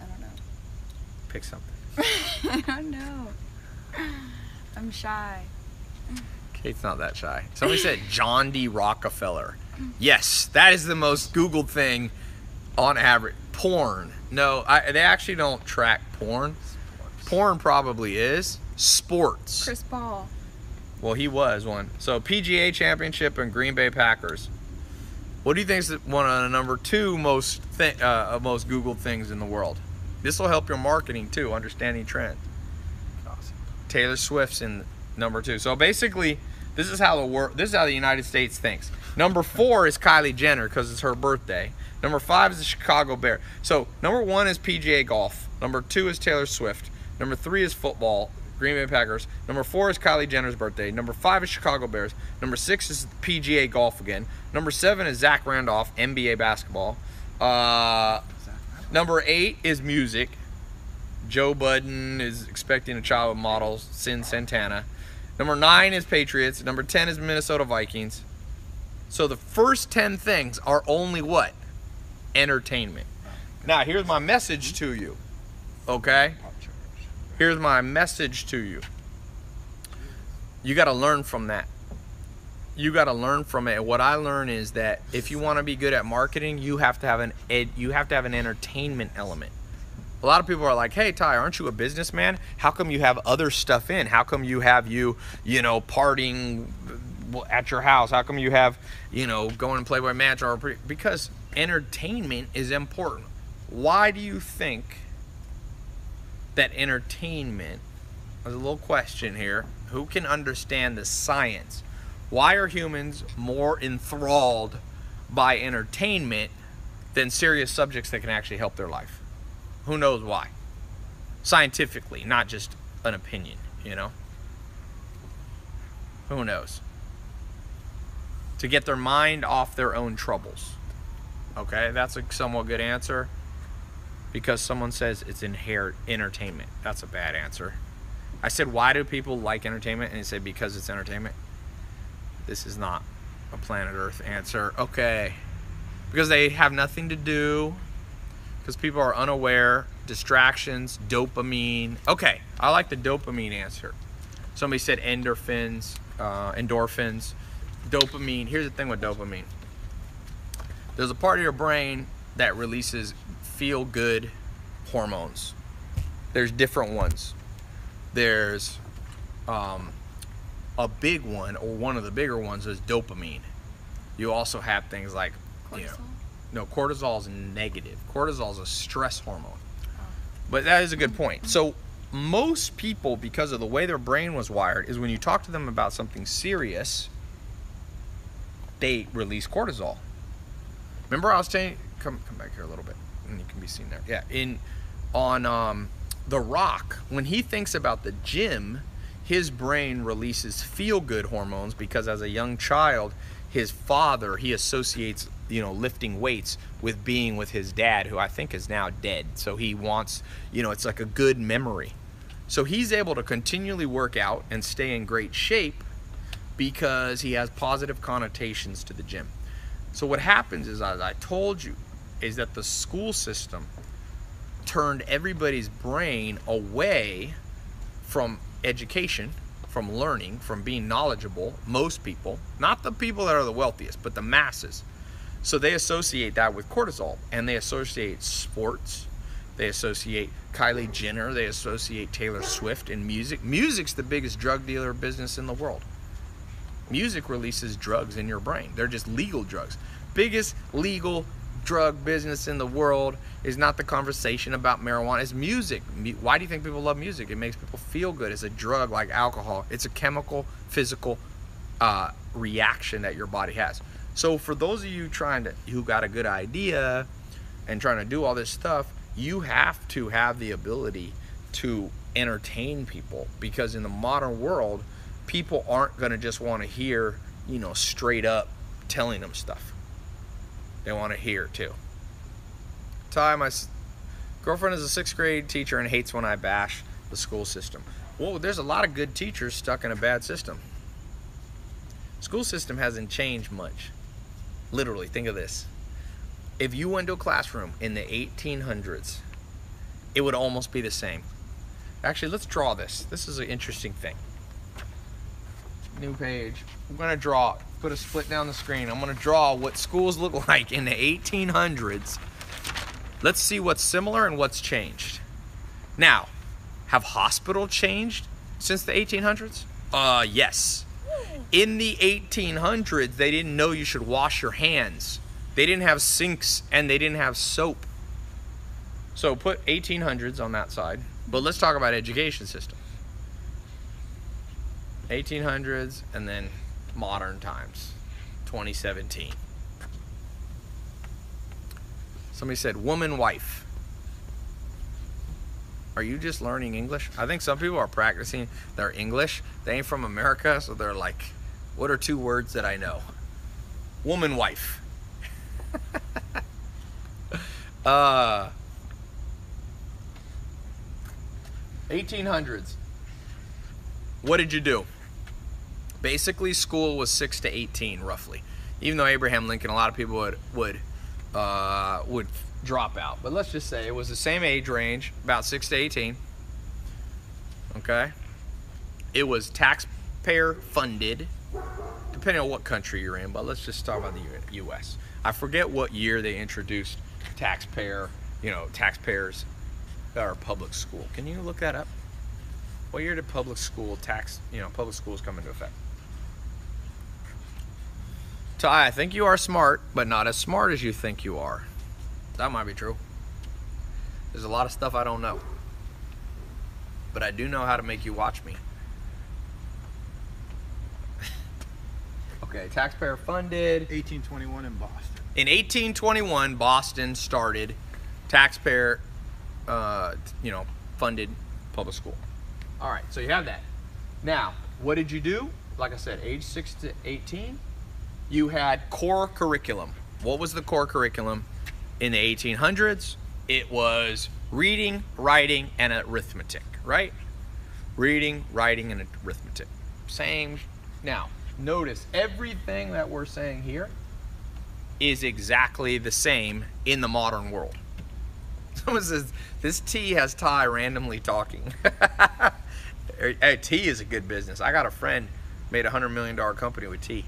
I don't know. Pick something. I don't know. I'm shy. Kate's not that shy. Somebody said John D. Rockefeller. Yes, that is the most Googled thing on average. Porn. No, I, they actually don't track porn. Porn probably is. Sports. Chris Paul. Well, he was one. So PGA Championship and Green Bay Packers. What do you think is one of the number two most thi- uh, most Googled things in the world? This will help your marketing too, understanding trends. Awesome. Taylor Swift's in number two. So basically, this is how the world, this is how the United States thinks. Number four is Kylie Jenner because it's her birthday. Number five is the Chicago Bear. So number one is PGA golf. Number two is Taylor Swift. Number three is football. Green Bay Packers. Number four is Kylie Jenner's birthday. Number five is Chicago Bears. Number six is PGA golf again. Number seven is Zach Randolph, NBA basketball. Uh, number eight is music. Joe Budden is expecting a child with models. Cyn Santana. Number nine is Patriots. Number ten is Minnesota Vikings. So the first ten things are only what? Entertainment. Uh-huh. Now here's my message to you. Okay? Here's my message to you. You got to learn from that. You got to learn from it. What I learn is that if you want to be good at marketing, you have to have an ed, you have to have an entertainment element. A lot of people are like, "Hey, Tai, aren't you a businessman? How come you have other stuff in? How come you have you, you know, partying at your house? How come you have, you know, going and Playboy Mansion or pre-" because entertainment is important. Why do you think that entertainment? There's a little question here. Who can understand the science? Why are humans more enthralled by entertainment than serious subjects that can actually help their life? Who knows why? Scientifically, not just an opinion, you know? Who knows? To get their mind off their own troubles. Okay, that's a somewhat good answer. Because someone says it's inherent entertainment. That's a bad answer. I said, why do people like entertainment? And he said, because it's entertainment. This is not a planet Earth answer. Okay. Because they have nothing to do. Because people are unaware. Distractions, dopamine. Okay, I like the dopamine answer. Somebody said endorphins, uh, endorphins, dopamine. Here's the thing with dopamine. There's a part of your brain that releases feel good hormones. There's different ones. There's um, a big one, or one of the bigger ones, is dopamine. You also have things like, you know, no, cortisol is negative. Cortisol is a stress hormone. But that is a good point. So most people, because of the way their brain was wired, is when you talk to them about something serious, they release cortisol. Remember I was saying, come come back here a little bit, and you can be seen there. Yeah, in on um, The Rock, when he thinks about the gym, his brain releases feel good hormones because as a young child, his father he associates you know lifting weights with being with his dad, who I think is now dead. So he wants you know it's like a good memory. So he's able to continually work out and stay in great shape because he has positive connotations to the gym. So what happens is, as I told you, is that the school system turned everybody's brain away from education, from learning, from being knowledgeable. Most people, not the people that are the wealthiest, but the masses. So they associate that with cortisol, and they associate sports. They associate Kylie Jenner. They associate Taylor Swift and music. Music's the biggest drug dealer business in the world music releases drugs in your brain. They're just legal drugs. Biggest legal drug business in the world is not the conversation about marijuana. It's music. Why do you think people love music? It makes people feel good. It's a drug like alcohol. It's a chemical, physical uh, reaction that your body has. So for those of you trying to, who got a good idea and trying to do all this stuff, you have to have the ability to entertain people because in the modern world, people aren't going to just want to hear, you know, straight up telling them stuff. They want to hear too. Tai, my girlfriend is a sixth grade teacher and hates when I bash the school system. Well, there's a lot of good teachers stuck in a bad system. School system hasn't changed much. Literally, think of this. If you went to a classroom in the 1800s, it would almost be the same. Actually, let's draw this. This is an interesting thing new page. I'm gonna draw, put a split down the screen. I'm gonna draw what schools look like in the 1800s. Let's see what's similar and what's changed. Now, have hospital changed since the 1800s? Uh, yes. In the 1800s, they didn't know you should wash your hands. They didn't have sinks and they didn't have soap. So put 1800s on that side. But let's talk about education system. 1800s and then modern times 2017 somebody said woman wife. Are you just learning english? I think some people are practicing their english. They ain't from america so they're like what are two words that i know? Woman wife. Uh 1800s what did you do basically school was 6 to 18 roughly even though abraham lincoln a lot of people would would uh, would drop out but let's just say it was the same age range about 6 to 18 okay it was taxpayer funded depending on what country you're in but let's just talk about the us i forget what year they introduced taxpayer you know taxpayers or public school? Can you look that up? What year did public school tax, you know, public schools come into effect? Tai, I think you are smart, but not as smart as you think you are. That might be true. There's a lot of stuff I don't know. But I do know how to make you watch me. okay, taxpayer funded. 1821 in Boston. In 1821, Boston started taxpayer, uh, you know, funded public school. All right, so you have that. Now, what did you do? Like I said, age 6 to 18, you had core curriculum. What was the core curriculum in the 1800s? It was reading, writing, and arithmetic, right? Reading, writing, and arithmetic. Same. Now, notice everything that we're saying here is exactly the same in the modern world. Someone says, this tea has Tai randomly talking. hey, tea is a good business. I got a friend made a hundred million dollar company with tea.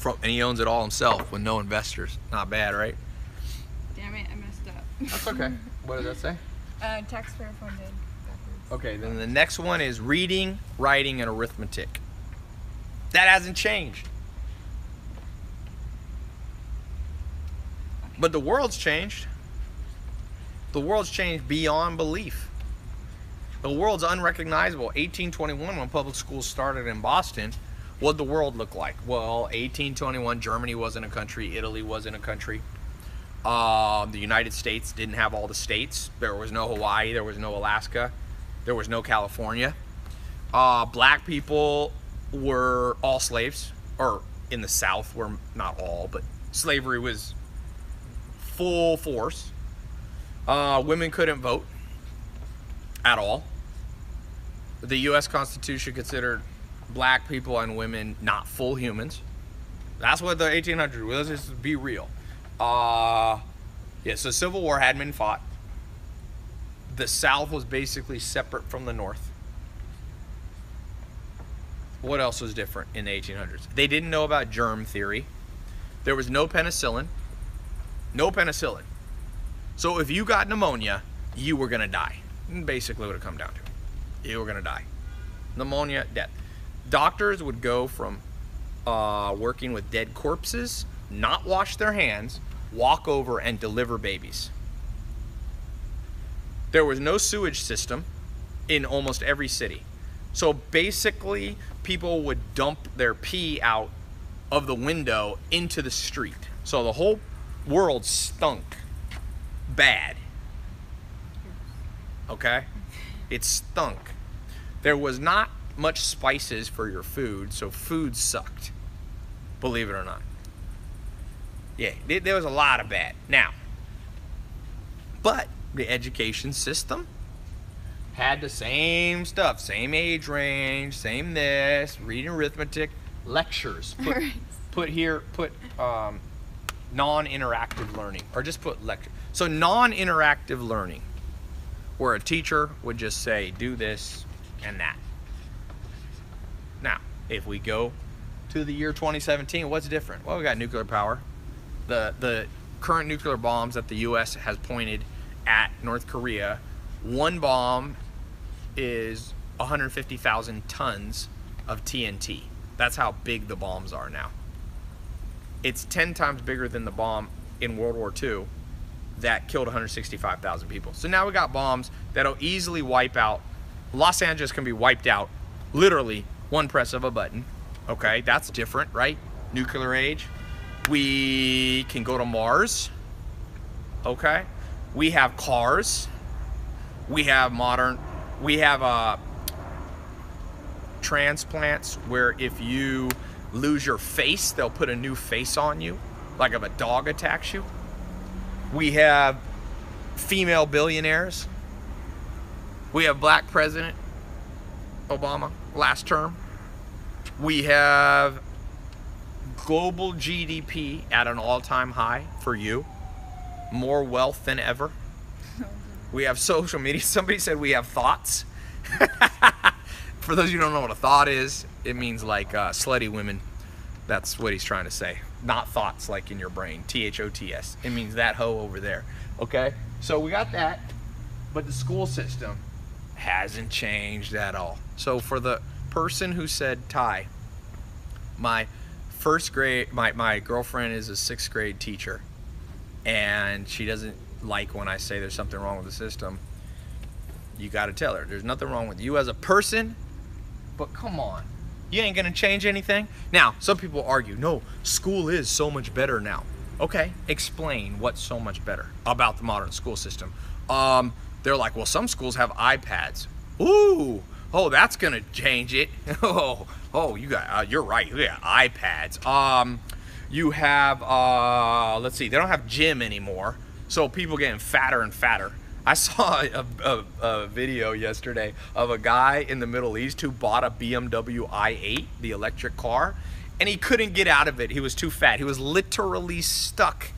From, and he owns it all himself with no investors. Not bad, right? Damn it, I messed up. That's okay. what does that say? Uh, taxpayer funded. Okay, then the next one is reading, writing, and arithmetic. That hasn't changed. But the world's changed. The world's changed beyond belief. The world's unrecognizable. 1821, when public schools started in Boston, what the world look like? Well, 1821, Germany wasn't a country, Italy wasn't a country. Uh, the United States didn't have all the states. There was no Hawaii, there was no Alaska, there was no California. Uh, black people were all slaves, or in the South were not all, but slavery was full force. Uh, women couldn't vote at all. The U.S. Constitution considered black people and women not full humans. That's what the 1800s. Let's just be real. Uh, yeah. So Civil War hadn't been fought. The South was basically separate from the North. What else was different in the 1800s? They didn't know about germ theory. There was no penicillin. No penicillin. So if you got pneumonia, you were gonna die. Basically, what it come down to, you were gonna die. Pneumonia, death. Doctors would go from uh, working with dead corpses, not wash their hands, walk over and deliver babies. There was no sewage system in almost every city. So basically, people would dump their pee out of the window into the street. So the whole world stunk bad. Okay? It stunk. There was not much spices for your food, so food sucked. Believe it or not. Yeah, there was a lot of bad. Now, but the education system had the same stuff, same age range, same this, reading arithmetic, lectures. Put, Right. put here, put um, non-interactive learning, or just put lecture. So non-interactive learning, where a teacher would just say, do this and that. If we go to the year 2017, what's different? Well, we got nuclear power. The the current nuclear bombs that the U.S. has pointed at North Korea, one bomb is 150,000 tons of TNT. That's how big the bombs are now. It's 10 times bigger than the bomb in World War II that killed 165,000 people. So now we got bombs that'll easily wipe out. Los Angeles can be wiped out literally one press of a button. Okay, that's different, right? Nuclear age. We can go to Mars. Okay, we have cars. We have modern. We have uh, transplants where if you lose your face, they'll put a new face on you, like if a dog attacks you. We have female billionaires. We have black president Obama last term. We have global GDP at an all-time high for you. More wealth than ever. We have social media. Somebody said we have thoughts. for those of you who don't know what a thought is, it means like uh, slutty women. That's what he's trying to say. Not thoughts like in your brain. T H O T S. It means that hoe over there. Okay? So we got that, but the school system hasn't changed at all. So for the person who said Tai, my first grade, my, my girlfriend is a sixth grade teacher, and she doesn't like when I say there's something wrong with the system. You got to tell her there's nothing wrong with you as a person, but come on. You ain't gonna change anything. Now, some people argue, no, school is so much better now. Okay, explain what's so much better about the modern school system. Um, they're like, well, some schools have iPads. Ooh, oh, that's gonna change it. Oh, oh, you got, uh, you're right. Got iPads. Um, you have, uh, let's see, they don't have gym anymore, so people getting fatter and fatter. I saw a, a, a, video yesterday of a guy in the Middle East who bought a BMW i8, the electric car, and he couldn't get out of it. He was too fat. He was literally stuck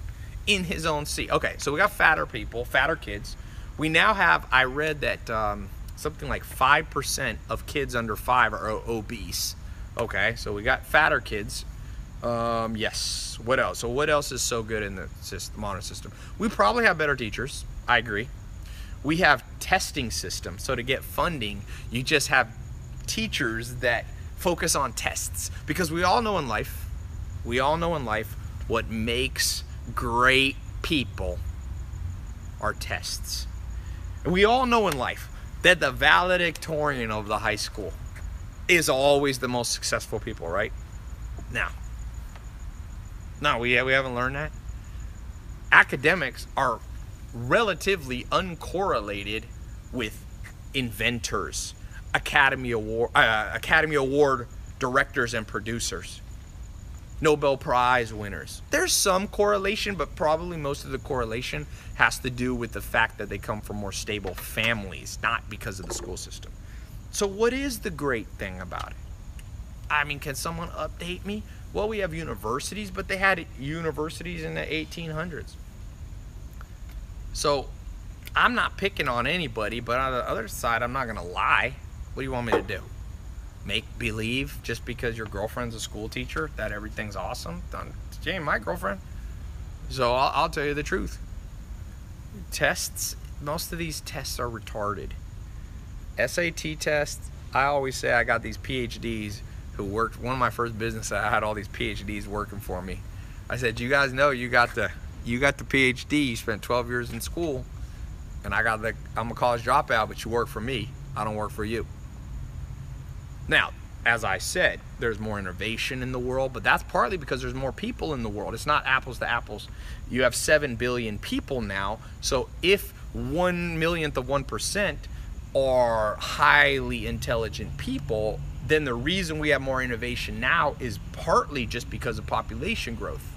in his own seat. Okay, so we got fatter people, fatter kids. We now have, I read that um, something like 5% of kids under five are obese. Okay, so we got fatter kids. Um, yes. What else? So what else is so good in the system, modern system? We probably have better teachers. I agree we have testing systems. So to get funding, you just have teachers that focus on tests because we all know in life, we all know in life what makes great people are tests. And we all know in life that the valedictorian of the high school is always the most successful people, right? Now, no, we, we haven't learned that. Academics are relatively uncorrelated with inventors, Academy Award, uh, Academy Award directors and producers, Nobel Prize winners. There's some correlation, but probably most of the correlation has to do with the fact that they come from more stable families, not because of the school system. So, what is the great thing about it? I mean, can someone update me? Well, we have universities, but they had universities in the 1800s. So I'm not picking on anybody, but on the other side, I'm not gonna lie. What do you want me to do? Make believe just because your girlfriend's a school teacher that everything's awesome? Ain't my girlfriend. So I'll, I'll tell you the truth. Tests, most of these tests are retarded. SAT tests, I always say I got these PhDs who worked, one of my first businesses, I had all these PhDs working for me. I said, you guys know you got the you got the PhD, you spent 12 years in school, and I got the, I'm a college dropout, but you work for me. I don't work for you. Now, as I said, there's more innovation in the world, but that's partly because there's more people in the world. It's not apples to apples. You have 7 billion people now, so if one millionth of 1% are highly intelligent people, then the reason we have more innovation now is partly just because of population growth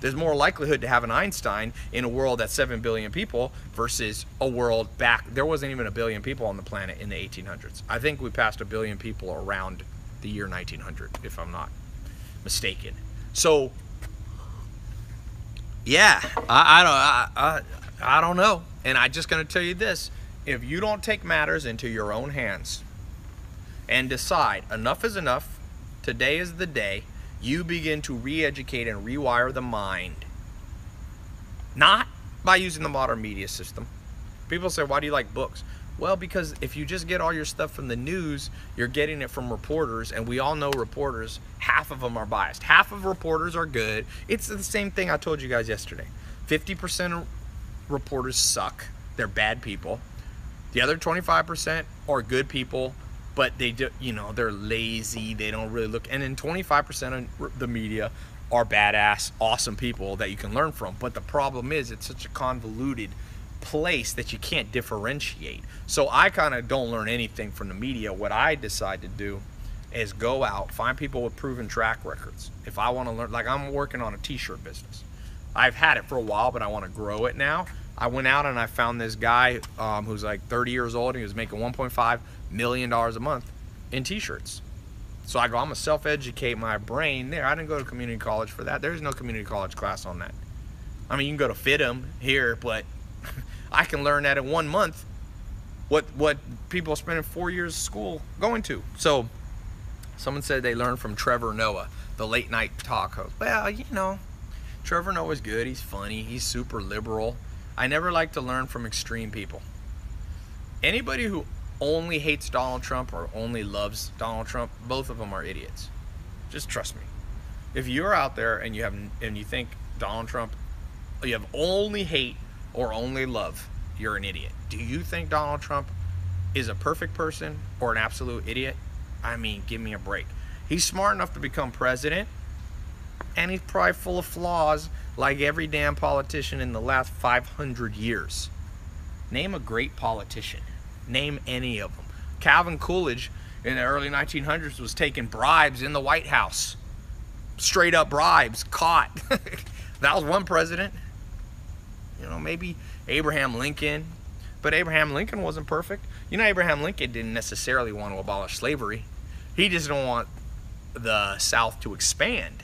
there's more likelihood to have an Einstein in a world that's 7 billion people versus a world back. There wasn't even a billion people on the planet in the 1800s. I think we passed a billion people around the year 1900, if I'm not mistaken. So, yeah, I, I don't, I, I, I don't know. And I'm just going to tell you this: if you don't take matters into your own hands and decide enough is enough, today is the day you begin to re-educate and rewire the mind. Not by using the modern media system. People say, why do you like books? Well, because if you just get all your stuff from the news, you're getting it from reporters, and we all know reporters, half of them are biased. Half of reporters are good. It's the same thing I told you guys yesterday. 50% of reporters suck. They're bad people. The other 25% are good people but they do, you know, they're lazy. They don't really look. And then 25% of the media are badass, awesome people that you can learn from. But the problem is, it's such a convoluted place that you can't differentiate. So I kind of don't learn anything from the media. What I decide to do is go out, find people with proven track records. If I want to learn, like I'm working on a t-shirt business. I've had it for a while, but I want to grow it now. I went out and I found this guy um, who's like 30 years old. And he was making 1.5 million dollars a month in t-shirts. So I go, I'm gonna self-educate my brain there. I didn't go to community college for that. There's no community college class on that. I mean, you can go to FIDM here, but I can learn that in one month. What what people are spending four years of school going to. So someone said they learned from Trevor Noah, the late night talk host. Well, you know, Trevor Noah's good. He's funny. He's super liberal. I never like to learn from extreme people. Anybody who only hates Donald Trump or only loves Donald Trump, both of them are idiots. Just trust me. If you're out there and you have and you think Donald Trump, you have only hate or only love, you're an idiot. Do you think Donald Trump is a perfect person or an absolute idiot? I mean, give me a break. He's smart enough to become president, and he's probably full of flaws like every damn politician in the last 500 years. Name a great politician. Name any of them. Calvin Coolidge in the early 1900s was taking bribes in the White House. Straight up bribes, caught. that was one president. You know, maybe Abraham Lincoln. But Abraham Lincoln wasn't perfect. You know, Abraham Lincoln didn't necessarily want to abolish slavery. He just didn't want the South to expand.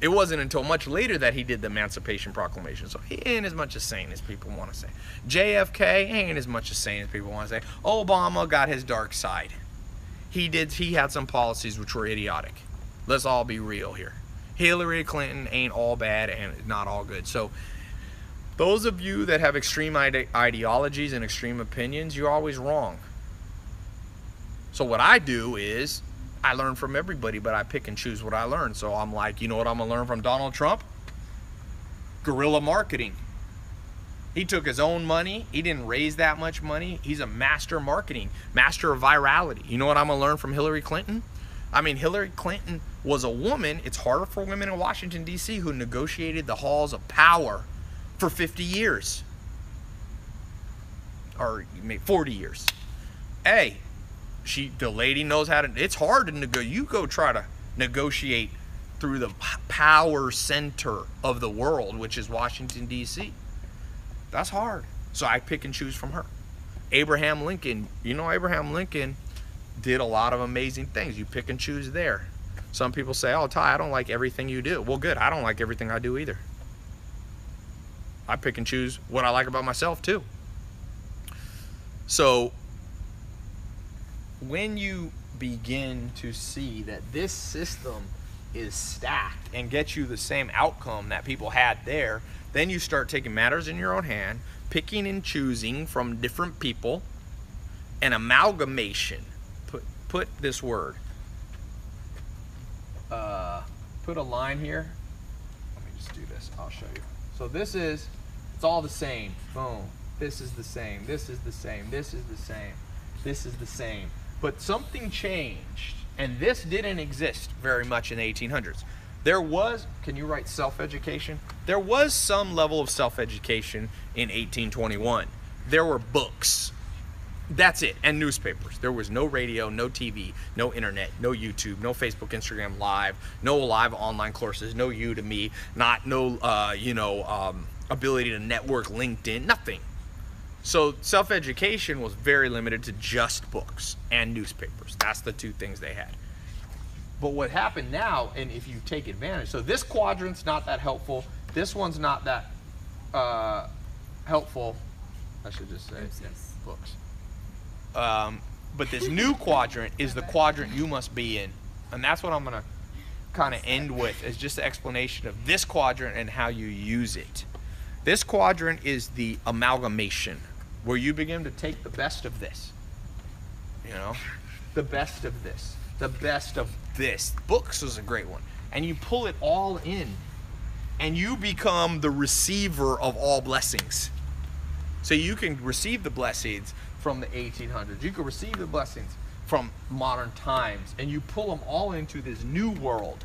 It wasn't until much later that he did the Emancipation Proclamation. So he ain't as much a saint as people want to say. JFK ain't as much a saint as people want to say. Obama got his dark side. He did. He had some policies which were idiotic. Let's all be real here. Hillary Clinton ain't all bad and not all good. So those of you that have extreme ide- ideologies and extreme opinions, you're always wrong. So what I do is I learn from everybody, but I pick and choose what I learn. So I'm like, you know what I'm gonna learn from Donald Trump? Guerrilla marketing. He took his own money. He didn't raise that much money. He's a master marketing, master of virality. You know what I'm gonna learn from Hillary Clinton? I mean, Hillary Clinton was a woman. It's harder for women in Washington, D.C., who negotiated the halls of power for 50 years or 40 years. Hey, she the lady knows how to it's hard to negotiate you go try to negotiate through the power center of the world which is washington d.c that's hard. So i pick and choose from her. Abraham lincoln you know abraham lincoln did a lot of amazing things. You pick and choose there. Some people say oh tai i don't like everything you do. Well good i don't like everything i do either. I pick and choose what i like about myself too. So when you begin to see that this system is stacked and gets you the same outcome that people had there, then you start taking matters in your own hand, picking and choosing from different people, an amalgamation. Put put this word. Uh, put a line here. Let me just do this. I'll show you. So this is, it's all the same. Boom. This is the same. This is the same. This is the same. This is the same. But something changed, and this didn't exist very much in the 1800s. There was, can you write self education? There was some level of self education in 1821. There were books. That's it, and newspapers. There was no radio, no TV, no internet, no YouTube, no Facebook, Instagram Live, no live online courses, no Udemy, not no, uh, you know, um, ability to network LinkedIn, nothing. So self education was very limited to just books and newspapers. That's the two things they had. But what happened now, and if you take advantage, so this quadrant's not that helpful. This one's not that uh, helpful. I should just say books. Um, but this new quadrant is the quadrant you must be in, and that's what I'm gonna kind of end with is just the explanation of this quadrant and how you use it. This quadrant is the amalgamation where you begin to take the best of this. You know, the best of this, the best of this. Books is a great one. And you pull it all in, and you become the receiver of all blessings. So you can receive the blessings from the 1800s. You can receive the blessings from modern times, and you pull them all into this new world.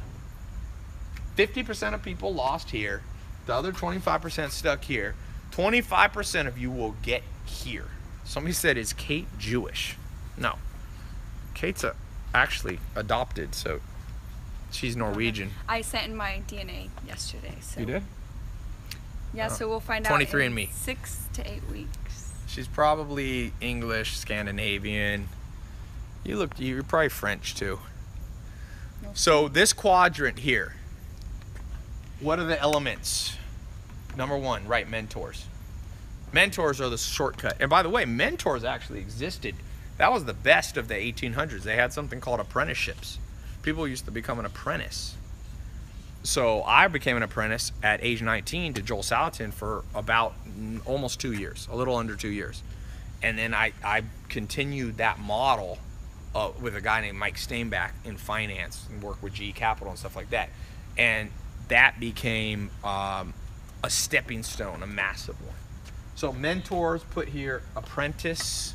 50% of people lost here, the other 25% stuck here. 25% of you will get here. Somebody said, Is Kate Jewish? No. Kate's a, actually adopted, so she's Norwegian. I sent in my DNA yesterday. So You did? Yeah, Oh. so we'll find out. 23 in and me. Six to eight weeks. She's probably English, Scandinavian. You look, you're probably French too. No. So this quadrant here, what are the elements? Number one, right, mentors. Mentors are the shortcut. And by the way, mentors actually existed. That was the best of the 1800s. They had something called apprenticeships. People used to become an apprentice. so I became an apprentice at age 19 to Joel Salatin for about almost two years, a little under two years. And then I, I continued that model uh, with a guy named Mike Steinbach in finance and work with G Capital and stuff like that. And that became um, a stepping stone, a massive one. So mentors put here, apprentice.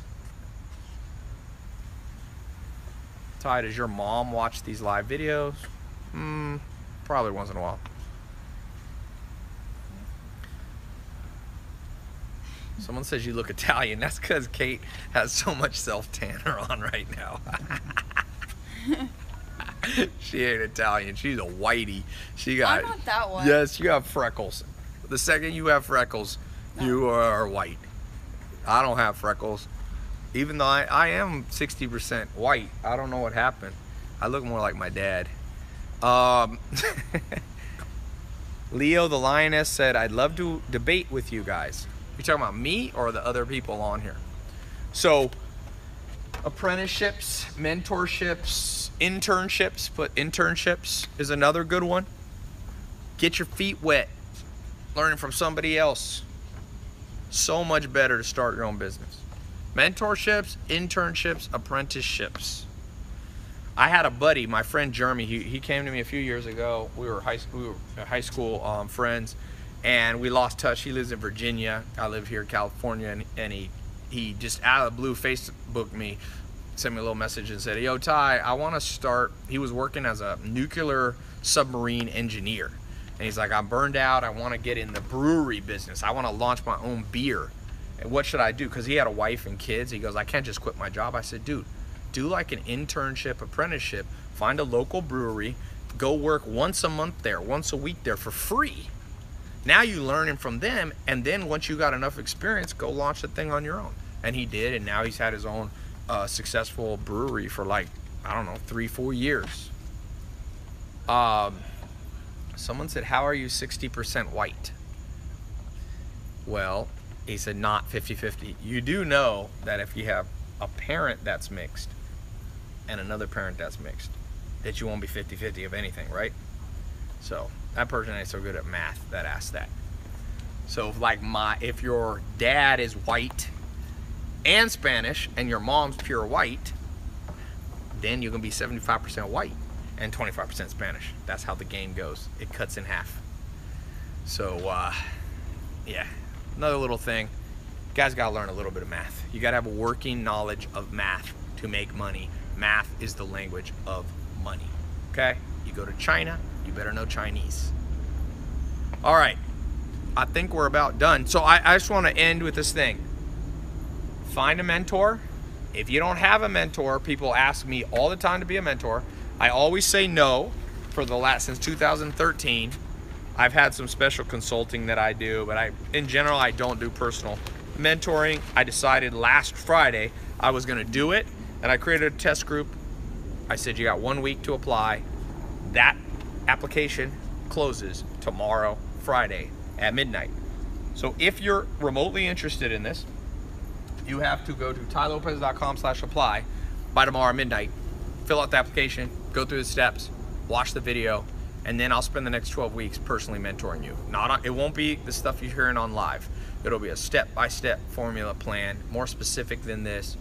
Tai, does your mom watch these live videos? Hmm, probably once in a while. Someone says you look Italian. That's because Kate has so much self tanner on right now. she ain't Italian. She's a whitey. She got. I'm not that one. Yes, you have freckles. The second you have freckles, you are white. I don't have freckles. Even though I, I am 60% white, I don't know what happened. I look more like my dad. Um, Leo the Lioness said, I'd love to debate with you guys. You talking about me or the other people on here? So, apprenticeships, mentorships, internships, put internships is another good one. Get your feet wet, learning from somebody else. So much better to start your own business. Mentorships, internships, apprenticeships. I had a buddy, my friend Jeremy. He, he came to me a few years ago. We were high we were high school um, friends, and we lost touch. He lives in Virginia. I live here in California, and, and he he just out of the blue Facebooked me, sent me a little message and said, "Yo, Tai, I want to start." He was working as a nuclear submarine engineer, and he's like, "I'm burned out. I want to get in the brewery business. I want to launch my own beer." And what should I do? Because he had a wife and kids. He goes, "I can't just quit my job." I said, "Dude." do like an internship apprenticeship find a local brewery go work once a month there once a week there for free now you learning from them and then once you got enough experience go launch the thing on your own and he did and now he's had his own uh, successful brewery for like i don't know three four years um, someone said how are you 60% white? Well he said not 50-50 you do know that if you have a parent that's mixed and another parent that's mixed that you won't be 50-50 of anything right? So that person ain't so good at math that asked that. So if like my if your dad is white and spanish and your mom's pure white then you're gonna be 75% white and 25% spanish that's how the game goes it cuts in half so uh, yeah another little thing guys gotta learn a little bit of math you gotta have a working knowledge of math to make money math is the language of money. Okay? You go to China, you better know Chinese. All right. I think we're about done. So I, I just want to end with this thing. Find a mentor. If you don't have a mentor, people ask me all the time to be a mentor. I always say no for the last since 2013. I've had some special consulting that I do, but I in general I don't do personal mentoring. I decided last Friday I was going to do it and I created a test group. I said you got one week to apply. That application closes tomorrow, Friday at midnight. So if you're remotely interested in this, you have to go to tailopez.com slash apply by tomorrow midnight, fill out the application, go through the steps, watch the video, and then I'll spend the next 12 weeks personally mentoring you. Not on, It won't be the stuff you're hearing on live. It'll be a step-by-step -step formula plan, more specific than this,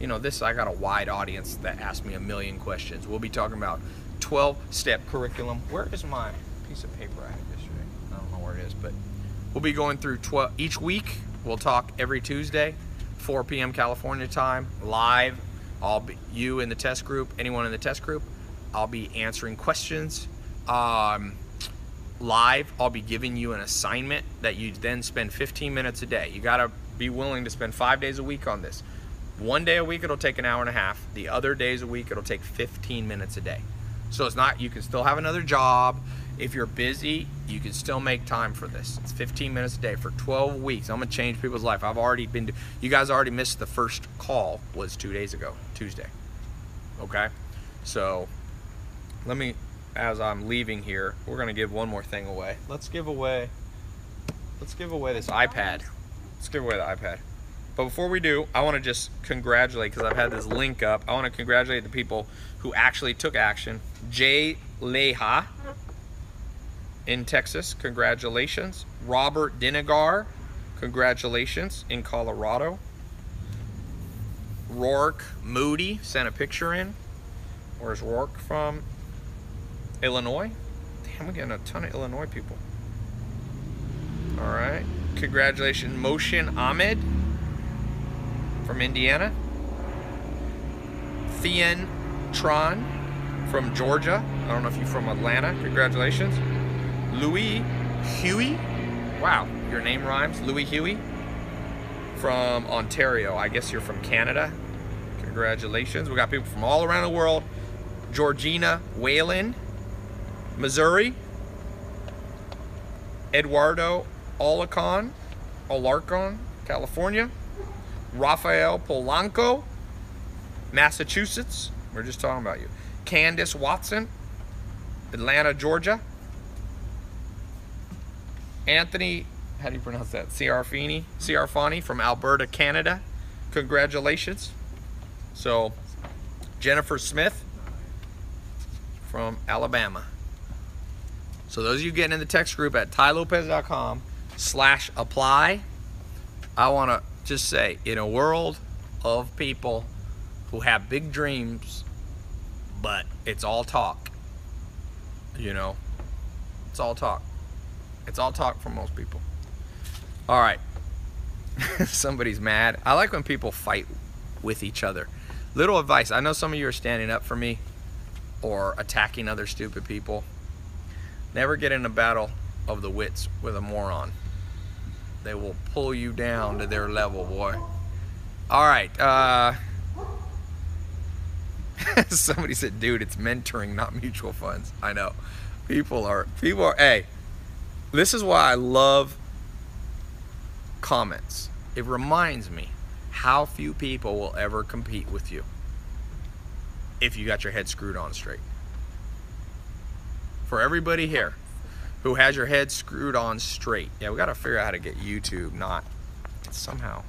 you know, this I got a wide audience that asked me a million questions. We'll be talking about 12 step curriculum. Where is my piece of paper I had yesterday? I don't know where it is, but we'll be going through 12 each week. We'll talk every Tuesday, 4 p.m. California time, live. I'll be you in the test group, anyone in the test group. I'll be answering questions. Um, live, I'll be giving you an assignment that you then spend 15 minutes a day. You got to be willing to spend five days a week on this. One day a week it'll take an hour and a half. The other days a week it'll take 15 minutes a day. So it's not, you can still have another job. If you're busy, you can still make time for this. It's 15 minutes a day for 12 weeks. I'm gonna change people's life. I've already been, you guys already missed the first call was two days ago, Tuesday. Okay? So let me, as I'm leaving here, we're gonna give one more thing away. Let's give away, let's give away this iPad. Let's give away the iPad. But before we do, I want to just congratulate, because I've had this link up, I want to congratulate the people who actually took action. Jay Leha, in Texas. Congratulations. Robert Dinagar. Congratulations in Colorado. Rourke Moody sent a picture in. Where's Rourke from? Illinois. Damn, we're getting a ton of Illinois people. All right. Congratulations, Motion Ahmed from Indiana. Thean Tron from Georgia. I don't know if you're from Atlanta. Congratulations. Louis Huey. Wow, your name rhymes. Louis Huey from Ontario. I guess you're from Canada. Congratulations. We got people from all around the world. Georgina Whalen, Missouri. Eduardo Olacon, Olarcon, California. Rafael Polanco, Massachusetts. We're just talking about you. Candace Watson, Atlanta, Georgia. Anthony, how do you pronounce that? Ciarfini, Ciarfani from Alberta, Canada. Congratulations. So, Jennifer Smith from Alabama. So those of you getting in the text group at tailopez.com slash apply, I want to just say, in a world of people who have big dreams, but it's all talk, you know, it's all talk. It's all talk for most people. All right. Somebody's mad. I like when people fight with each other. Little advice. I know some of you are standing up for me or attacking other stupid people. Never get in a battle of the wits with a moron. They will pull you down to their level, boy. All right. Uh, somebody said, dude, it's mentoring, not mutual funds. I know. People are, people are, hey, this is why I love comments. It reminds me how few people will ever compete with you if you got your head screwed on straight. For everybody here who has your head screwed on straight, yeah, we got to figure out how to get YouTube not somehow.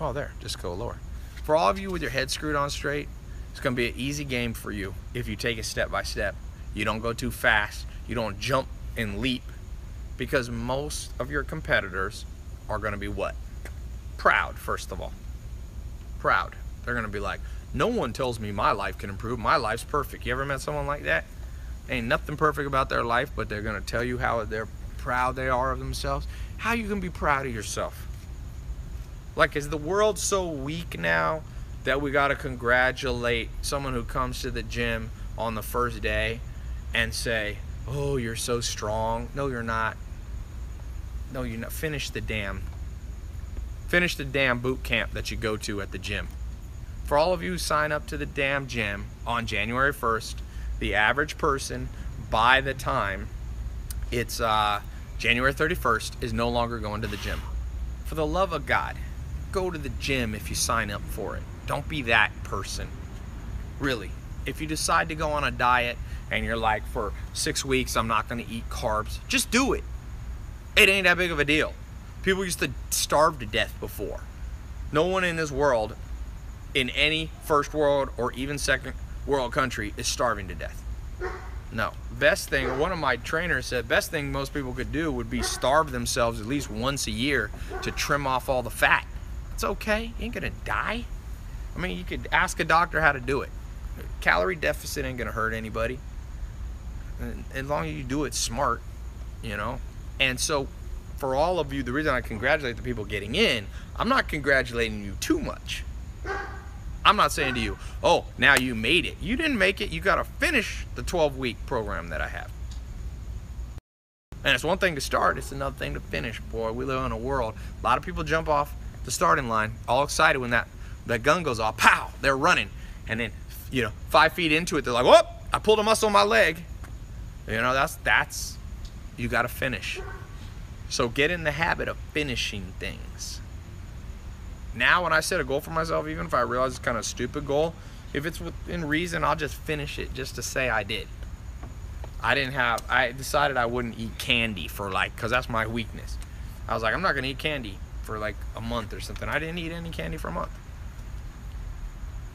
Oh, there, just go lower. For all of you with your head screwed on straight, it's going to be an easy game for you if you take it step by step. You don't go too fast. You don't jump and leap because most of your competitors are going to be what? Proud, first of all. Proud. They're going to be like, no one tells me my life can improve. My life's perfect. You ever met someone like that? Ain't nothing perfect about their life, but they're going to tell you how they're proud they are of themselves. How you going to be proud of yourself? Like, is the world so weak now that we got to congratulate someone who comes to the gym on the first day and say, oh, you're so strong? No, you're not. No, you're not. Finish the damn. Finish the damn boot camp that you go to at the gym. For all of you who sign up to the damn gym on January 1st, the average person by the time it's uh, January 31st is no longer going to the gym. For the love of God, go to the gym if you sign up for it. Don't be that person. Really. If you decide to go on a diet and you're like, for six weeks, I'm not going to eat carbs, just do it. It ain't that big of a deal. People used to starve to death before. No one in this world, in any first world or even second world country, is starving to death. No. Best thing, one of my trainers said, best thing most people could do would be starve themselves at least once a year to trim off all the fat. It's okay. You ain't gonna die. I mean, you could ask a doctor how to do it. Calorie deficit ain't gonna hurt anybody. As long as you do it smart, you know. And so, for all of you, the reason I congratulate the people getting in, I'm not congratulating you too much. I'm not saying to you, oh, now you made it. You didn't make it. You got to finish the 12 week program that I have. And it's one thing to start, it's another thing to finish. Boy, we live in a world. A lot of people jump off the starting line, all excited when that, that gun goes off. Pow! They're running. And then, you know, five feet into it, they're like, whoop! I pulled a muscle in my leg. You know, that's, that's, you got to finish. So get in the habit of finishing things. Now, when I set a goal for myself, even if I realize it's kind of a stupid goal, if it's within reason, I'll just finish it just to say I did. I didn't have, I decided I wouldn't eat candy for like, because that's my weakness. I was like, I'm not going to eat candy for like a month or something. I didn't eat any candy for a month.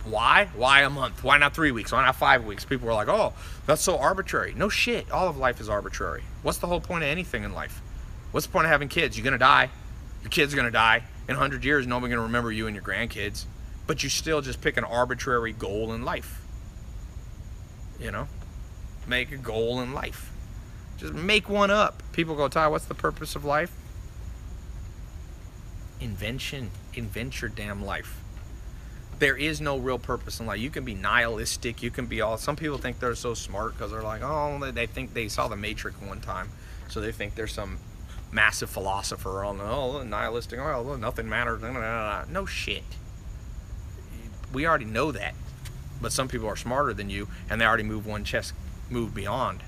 Why? Why a month? Why not three weeks? Why not five weeks? People were like, oh, that's so arbitrary. No shit. All of life is arbitrary. What's the whole point of anything in life? What's the point of having kids? You're going to die. Your kids are going to die. In 100 years, nobody's going to remember you and your grandkids. But you still just pick an arbitrary goal in life. You know? Make a goal in life. Just make one up. People go, Tai, what's the purpose of life? Invention. Invent your damn life. There is no real purpose in life. You can be nihilistic. You can be all. Some people think they're so smart because they're like, oh, they- think they saw the Matrix one time, so they think they're some massive philosopher on oh nihilistic. Oh, nothing matters. nah, nah, nah, nah." No shit. We already know that, but some people are smarter than you, and they already move one chess move beyond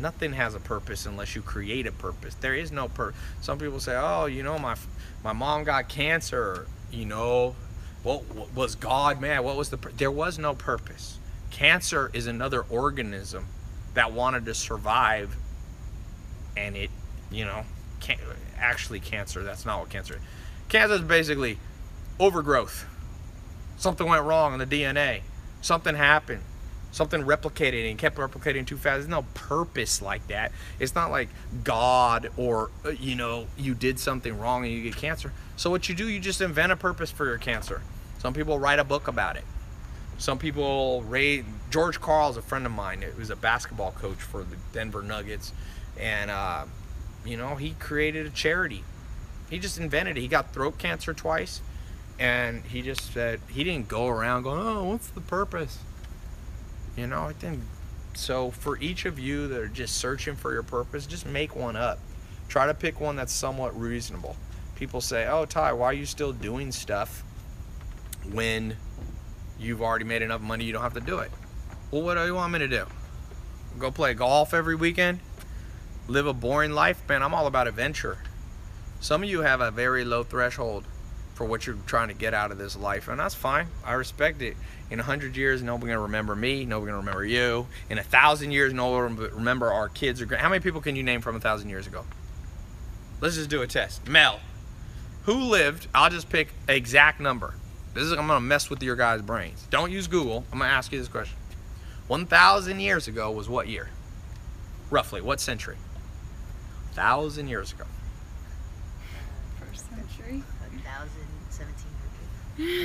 nothing has a purpose unless you create a purpose. There is no purpose. Some people say, "Oh, you know, my my mom got cancer. You know, what, what was God mad? What was the? pur-" There was no purpose. Cancer is another organism that wanted to survive, and it, you know, can't actually cancer. That's not what cancer. is. Cancer is basically overgrowth. Something went wrong in the DNA. Something happened something replicated and kept replicating too fast. There's no purpose like that. It's not like God or uh, you know you did something wrong and you get cancer. So what you do, you just invent a purpose for your cancer. Some people write a book about it. Some people rate. George Karl is a friend of mine. He was a basketball coach for the Denver Nuggets, and uh, you know he created a charity. He just invented it. He got throat cancer twice, and he just said he didn't go around going, "Oh, what's the purpose?" You know, I think so. For each of you that are just searching for your purpose, just make one up. Try to pick one that's somewhat reasonable. People say, "Oh, Tai, why are you still doing stuff when you've already made enough money you don't have to do it?" Well, what do you want me to do? Go play golf every weekend? Live a boring life? Man, I'm all about adventure. Some of you have a very low threshold for what you're trying to get out of this life, and that's fine. I respect it. In a hundred years, nobody's gonna remember me. Nobody's gonna remember you. In a thousand years, no one will remember our kids. Or how many people can you name from a thousand years ago? Let's just do a test. Mel, who lived? I'll just pick exact number. This is I'm gonna mess with your guys' brains. Don't use Google. I'm gonna ask you this question. One thousand years ago was what year? Roughly, what century? Thousand years ago. First century. A thousand, seventeen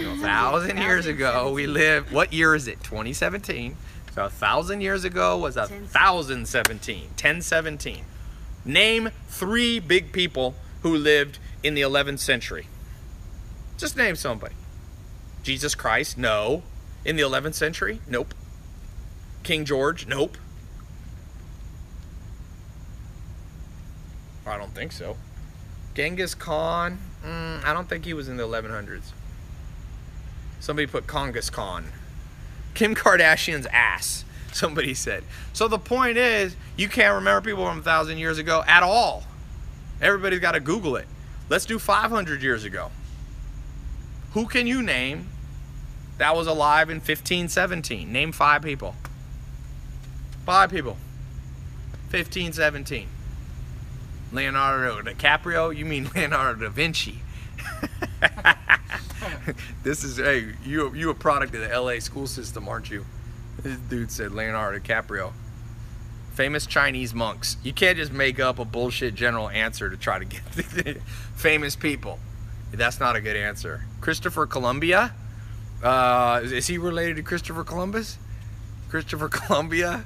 hundred. A thousand years ago, we lived. What year is it? 2017. So a thousand years ago was a Ten- thousand seventeen. 1017. Name three big people who lived in the 11th century. Just name somebody. Jesus Christ? No. In the 11th century? Nope. King George? Nope. I don't think so. Genghis Khan? Mm, I don't think he was in the 1100s. Somebody put Congus Khan. Kim Kardashian's ass. Somebody said. So the point is, you can't remember people from a thousand years ago at all. Everybody's got to Google it. Let's do 500 years ago. Who can you name that was alive in 1517? Name five people. Five people. 1517. Leonardo DiCaprio? You mean Leonardo da Vinci? this is hey, you you a product of the LA school system, aren't you? This dude said Leonardo DiCaprio. Famous Chinese monks. You can't just make up a bullshit general answer to try to get famous people. That's not a good answer. Christopher Columbia? Uh, is, is he related to Christopher Columbus? Christopher Columbia?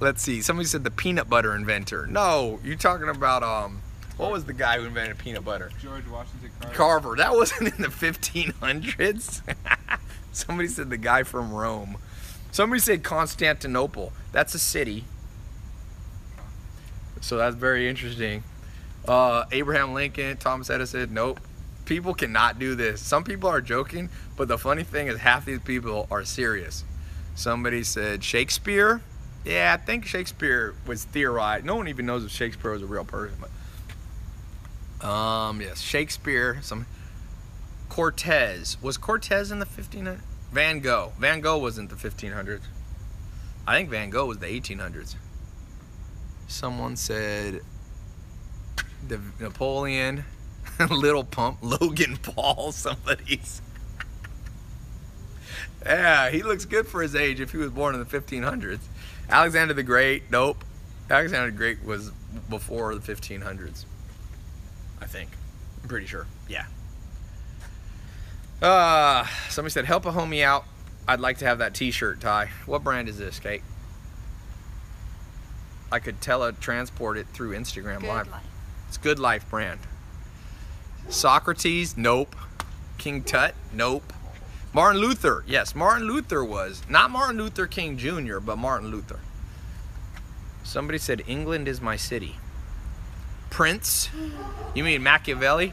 Let's see. Somebody said the peanut butter inventor. No, you're talking about um, what was the guy who invented peanut butter? George Washington Carver. Carver. That wasn't in the 1500s. Somebody said the guy from Rome. Somebody said Constantinople. That's a city. So that's very interesting. Uh, Abraham Lincoln, Thomas Edison. Nope. People cannot do this. Some people are joking, but the funny thing is half these people are serious. Somebody said Shakespeare. Yeah, I think Shakespeare was theorized. No one even knows if Shakespeare was a real person. But um, yes, Shakespeare. Some Cortez was Cortez in the 1500s. Van Gogh. Van Gogh wasn't the 1500s. I think Van Gogh was the 1800s. Someone said the Napoleon. Lil Pump, Logan Paul, somebody's. Yeah, he looks good for his age if he was born in the 1500s. Alexander the Great, nope. Alexander the Great was before the 1500s. I think. I'm pretty sure. Yeah. Uh, somebody said, help a homie out. I'd like to have that t-shirt, Tai. What brand is this, Kate? I could teletransport it through Instagram Good Live. life. It's Good Life brand. Socrates, nope. King Tut, nope. Martin Luther, yes, Martin Luther was. Not Martin Luther King Jr., but Martin Luther. Somebody said, England is my city. Prince? You mean Machiavelli?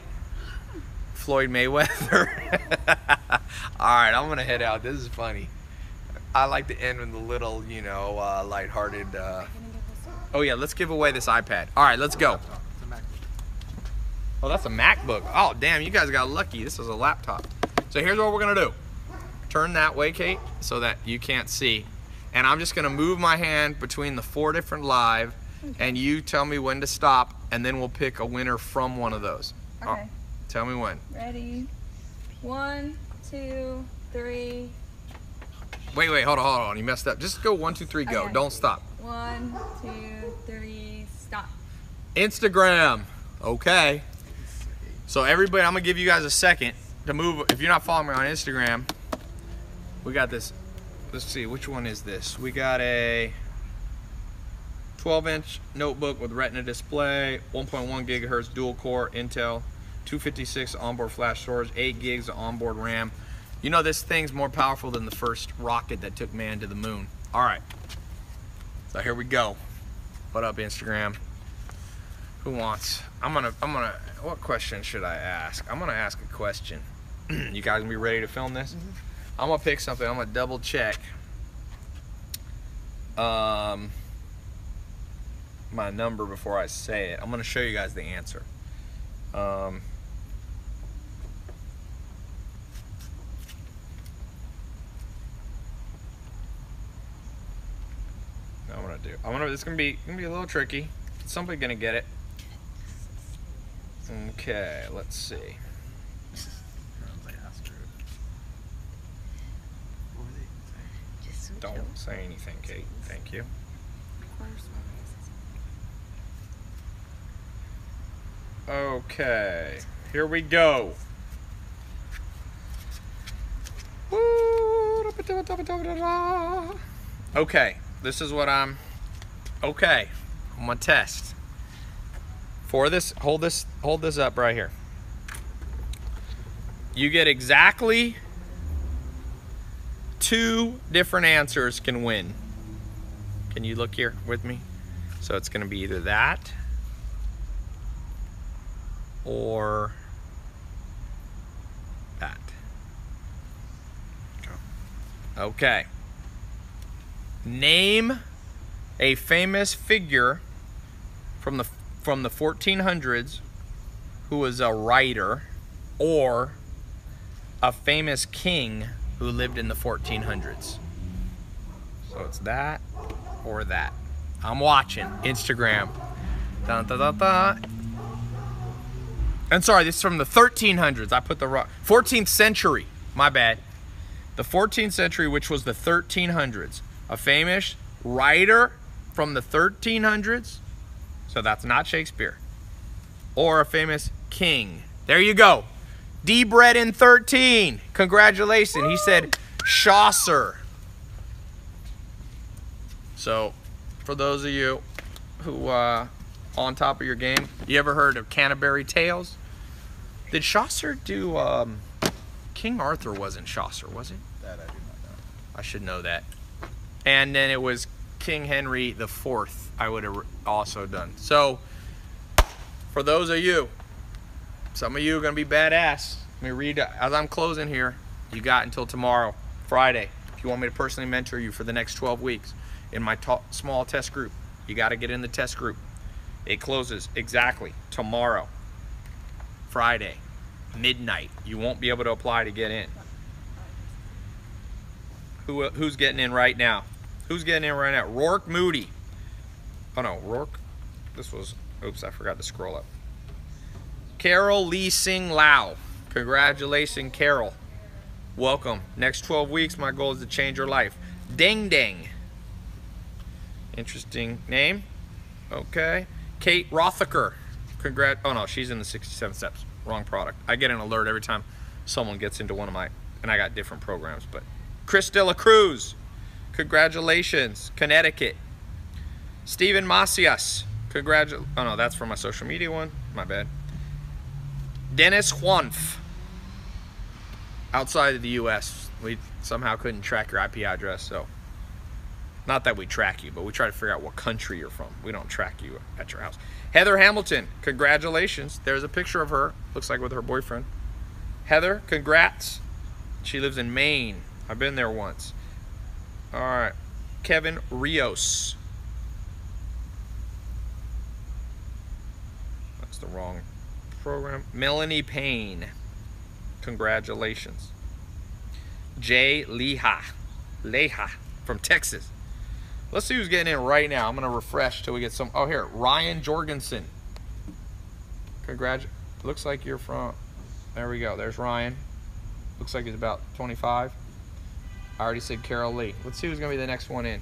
Floyd Mayweather? All right, I'm going to head out. This is funny. I like to end with a little, you know, uh, lighthearted. Uh... Oh, yeah, let's give away this iPad. All right, let's go. Oh, that's a MacBook. Oh, damn, you guys got lucky. This is a laptop. So here's what we're gonna do. Turn that way, Kate, so that you can't see. And I'm just gonna move my hand between the four different live, and you tell me when to stop, and then we'll pick a winner from one of those. Oh, Okay. tell me when. Ready? One, two, three. Wait, wait, hold on, hold on. You messed up. Just go one, two, three, go. Okay. Don't stop. One, two, three, stop. Instagram. Okay. So everybody, I'm gonna give you guys a second to move. If you're not following me on Instagram, we got this. Let's see, which one is this? We got a 12-inch notebook with Retina display, 1.1 gigahertz dual core Intel, 256 onboard flash storage, 8 gigs of onboard RAM. You know this thing's more powerful than the first rocket that took man to the moon. All right. So here we go. What up, Instagram? Who wants? I'm gonna. I'm gonna. What question should I ask? I'm gonna ask a question. you guys gonna be ready to film this? Mm-hmm. I'm gonna pick something. I'm gonna double check. Um, my number before I say it. I'm gonna show you guys the answer. Um. I'm gonna do. I'm gonna. This gonna be gonna be a little tricky. Somebody gonna get it. Okay, let's see. Everyone's like, ask her. What were they saying? Just so Don't say anything, Kate. Thank you. Okay, here we go. Okay, this is what I'm. Okay, I'm gonna test. For this, hold this, hold this up right here. You get exactly two different answers can win. Can you look here with me? So it's gonna be either that or that. Okay. Name a famous figure from the from the 1400s who was a writer or a famous king who lived in the 1400s. So it's that or that. I'm watching Instagram. Dun, dun, dun, dun. And sorry, this is from the 1300s. I put the wrong 14th century. My bad. The 14th century, which was the 1300s. A famous writer from the 1300s. So that's not Shakespeare. Or a famous king. There you go. D Bread in 13. Congratulations. He said Chaucer. So, for those of you who uh, on top of your game, you ever heard of Canterbury Tales? Did Chaucer do? Um, King Arthur wasn't Chaucer, was it? That I do not know. I should know that. And then it was King Henry the Fourth. I would have also done. So, for those of you, some of you are gonna be badass. Let me read as I'm closing here. You got until tomorrow, Friday, if you want me to personally mentor you for the next 12 weeks in my small test group. You got to get in the test group. It closes exactly tomorrow, Friday, midnight. You won't be able to apply to get in. Who, who's getting in right now? Who's getting in right now? Rourke Moody. Oh no, Rourke. This was. Oops, I forgot to scroll up. Carol Lee Sing Lau. Congratulations, Carol. Welcome. Next 12 weeks, my goal is to change your life. Ding Ding. Interesting name. Okay. Kate Rothaker. Congrat. Oh no, she's in the 67 steps. Wrong product. I get an alert every time someone gets into one of my, and I got different programs. But Chris De La Cruz. Congratulations, Connecticut. Stephen Macias. Congratu. Oh no, that's for my social media one. My bad. Dennis Juanf. Outside of the U.S., we somehow couldn't track your IP address, so not that we track you, but we try to figure out what country you're from. We don't track you at your house. Heather Hamilton, congratulations. There's a picture of her. Looks like with her boyfriend. Heather, congrats. She lives in Maine. I've been there once. All right. Kevin Rios. That's the wrong program. Melanie Payne. Congratulations. Jay Leha. Leha from Texas. Let's see who's getting in right now. I'm going to refresh till we get some. Oh, here. Ryan Jorgensen. Congrat. Looks like you're from. There we go. There's Ryan. Looks like he's about 25. I already said Carol Lee. Let's see who's going to be the next one in.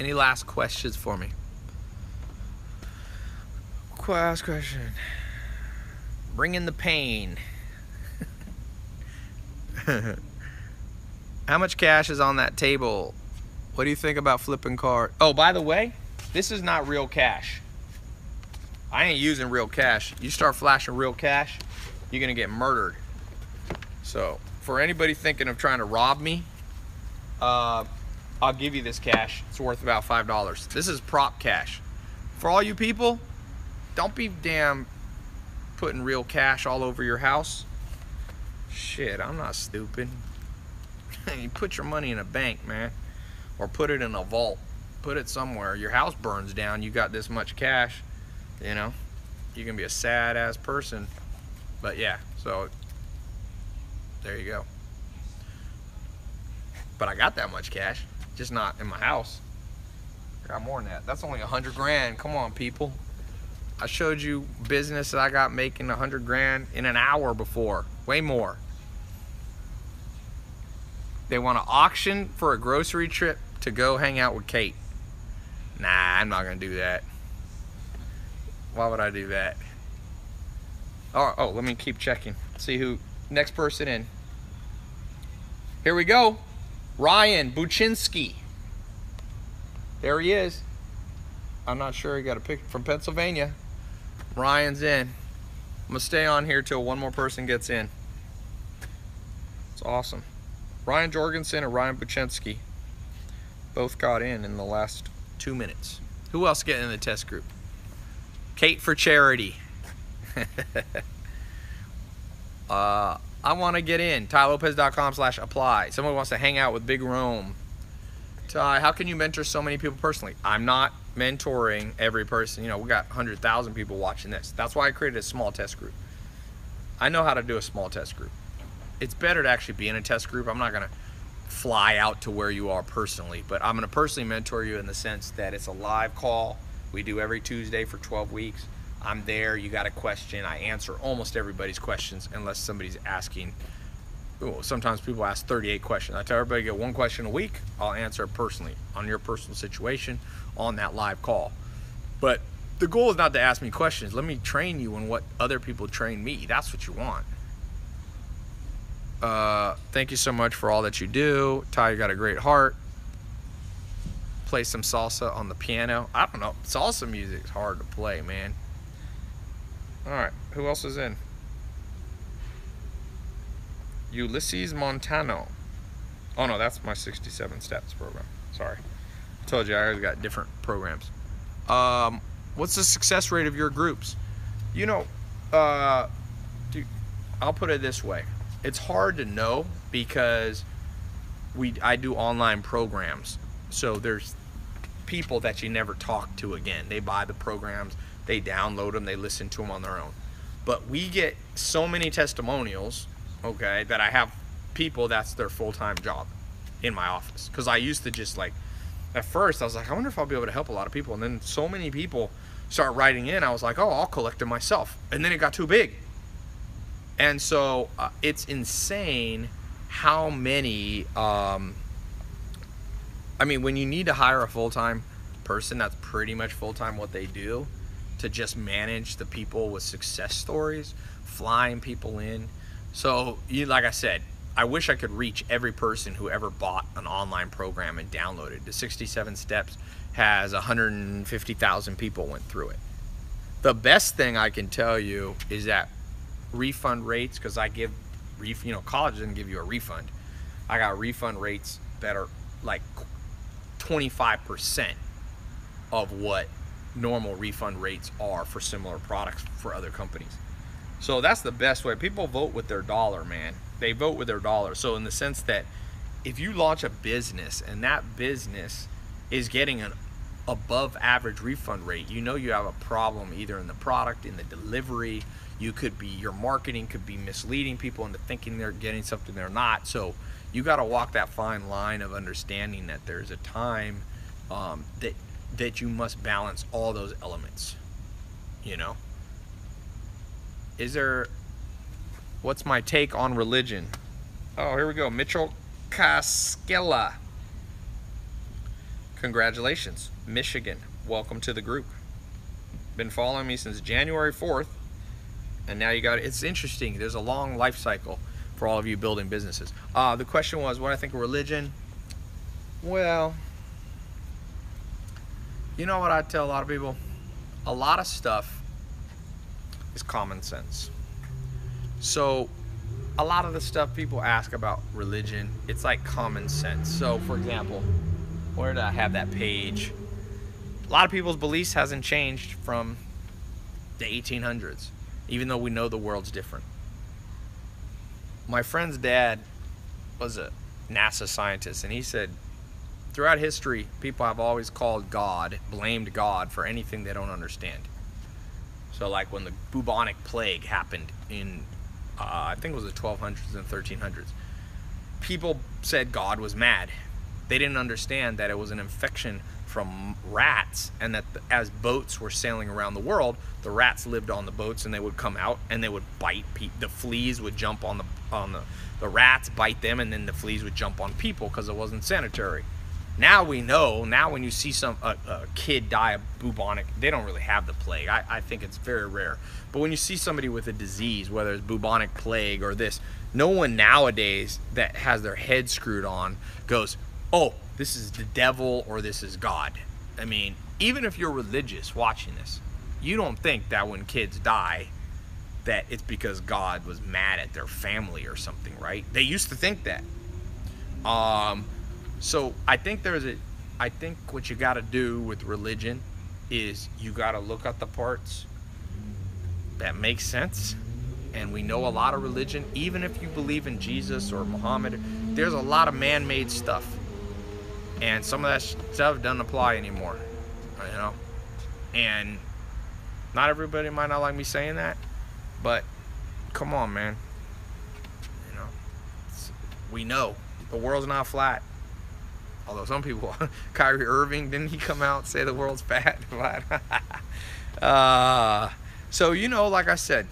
Any last questions for me? Last question. Bring in the pain. How much cash is on that table? What do you think about flipping card? Oh, by the way, this is not real cash. I ain't using real cash. You start flashing real cash, you're gonna get murdered. So, for anybody thinking of trying to rob me, uh, I'll give you this cash. It's worth about five dollars. This is prop cash. For all you people, don't be damn putting real cash all over your house. Shit, I'm not stupid. you put your money in a bank, man, or put it in a vault. Put it somewhere. Your house burns down. You got this much cash. You know, you can be a sad ass person. But yeah, so there you go. But I got that much cash, just not in my house. Got more than that. That's only a hundred grand. Come on, people. I showed you business that I got making a hundred grand in an hour before. Way more. They want to auction for a grocery trip to go hang out with Kate. Nah, I'm not gonna do that. Why would I do that? Oh, oh, let me keep checking. See who next person in. Here we go. Ryan Buczynski. There he is. I'm not sure he got a pick from Pennsylvania. Ryan's in. I'm gonna stay on here till one more person gets in. It's awesome. Ryan Jorgensen and Ryan Buczynski both got in in the last two minutes. Who else getting in the test group? Kate for charity. uh, I want to get in. TaiLopez.com slash apply. Someone wants to hang out with Big Rome. Tai, how can you mentor so many people personally? I'm not mentoring every person. You know, we got 100,000 people watching this. That's why I created a small test group. I know how to do a small test group. It's better to actually be in a test group. I'm not going to fly out to where you are personally, but I'm going to personally mentor you in the sense that it's a live call. We do every Tuesday for 12 weeks. I'm there. You got a question. I answer almost everybody's questions unless somebody's asking. Sometimes people ask 38 questions. I tell everybody get one question a week. I'll answer it personally on your personal situation on that live call. But the goal is not to ask me questions. Let me train you on what other people train me. That's what you want. Uh, thank you so much for all that you do. Tai, you got a great heart. Play some salsa on the piano. I don't know. Salsa music is hard to play, man. All right. Who else is in? Ulysses Montano. Oh, no, that's my 67 steps program. Sorry. I told you I already got different programs. Um, what's the success rate of your groups? You know, uh, do, I'll put it this way it's hard to know because we I do online programs. So there's people that you never talk to again. They buy the programs, they download them, they listen to them on their own. But we get so many testimonials, okay, that I have people that's their full-time job in my office cuz I used to just like at first I was like I wonder if I'll be able to help a lot of people and then so many people start writing in. I was like, oh, I'll collect it myself. And then it got too big. And so uh, it's insane how many. Um, I mean, when you need to hire a full time person, that's pretty much full time what they do to just manage the people with success stories, flying people in. So, you like I said, I wish I could reach every person who ever bought an online program and downloaded. The 67 Steps has 150,000 people went through it. The best thing I can tell you is that refund rates, because I give, you know, college doesn't give you a refund. I got refund rates that are like 25% of what normal refund rates are for similar products for other companies. So that's the best way. People vote with their dollar, man. They vote with their dollar. So in the sense that if you launch a business and that business is getting an above average refund rate, you know you have a problem either in the product, in the delivery. You could be your marketing could be misleading people into thinking they're getting something they're not. So you got to walk that fine line of understanding that there's a time um, that that you must balance all those elements. You know. Is there what's my take on religion? Oh, here we go. Mitchell Casquella. Congratulations, Michigan. Welcome to the group. Been following me since January 4th, and now you got it's interesting. There's a long life cycle for all of you building businesses. Uh, the question was what I think of religion. Well, you know what I tell a lot of people? A lot of stuff is common sense. So, a lot of the stuff people ask about religion, it's like common sense. So, for example, where did I have that page? A lot of people's beliefs hasn't changed from the 1800s, even though we know the world's different. My friend's dad was a NASA scientist, and he said throughout history, people have always called God, blamed God for anything they don't understand. So, like when the bubonic plague happened in, uh, I think it was the 1200s and 1300s, people said God was mad. They didn't understand that it was an infection from rats, and that the, as boats were sailing around the world, the rats lived on the boats, and they would come out and they would bite. The fleas would jump on the on the the rats, bite them, and then the fleas would jump on people because it wasn't sanitary. Now we know. Now when you see some a, a, kid die of bubonic, they don't really have the plague. I, I think it's very rare. But when you see somebody with a disease, whether it's bubonic plague or this, no one nowadays that has their head screwed on goes, "Oh, this is the devil or this is God." I mean, even if you're religious watching this, you don't think that when kids die, that it's because God was mad at their family or something, right? They used to think that. Um, so I think there's a, I think what you got to do with religion is you got to look at the parts that make sense. And we know a lot of religion, even if you believe in Jesus or Muhammad, there's a lot of man made stuff. And some of that stuff doesn't apply anymore, you know? And not everybody might not like me saying that, but come on, man. You know, we know the world's not flat. Although some people, Kyrie Irving, didn't he come out and say the world's fat? uh, so, you know, like I said,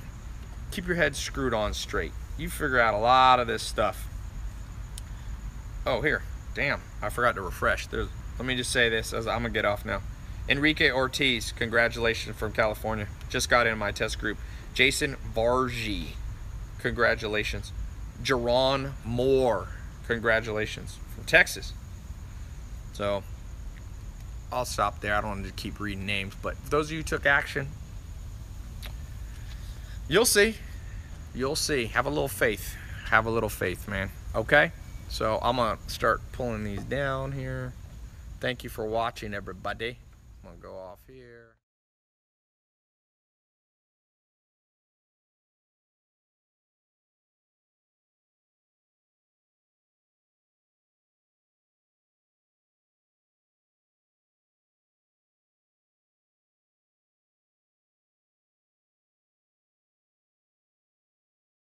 keep your head screwed on straight. You figure out a lot of this stuff. Oh, here. Damn, I forgot to refresh. There's, let me just say this as I'm going to get off now. Enrique Ortiz, congratulations from California. Just got in my test group. Jason Vargy, congratulations. Jerron Moore, congratulations from Texas. So I'll stop there. I don't want to keep reading names, but those of you took action, you'll see. You'll see. Have a little faith. Have a little faith, man. Okay? So I'm going to start pulling these down here. Thank you for watching, everybody. I'm going to go off here.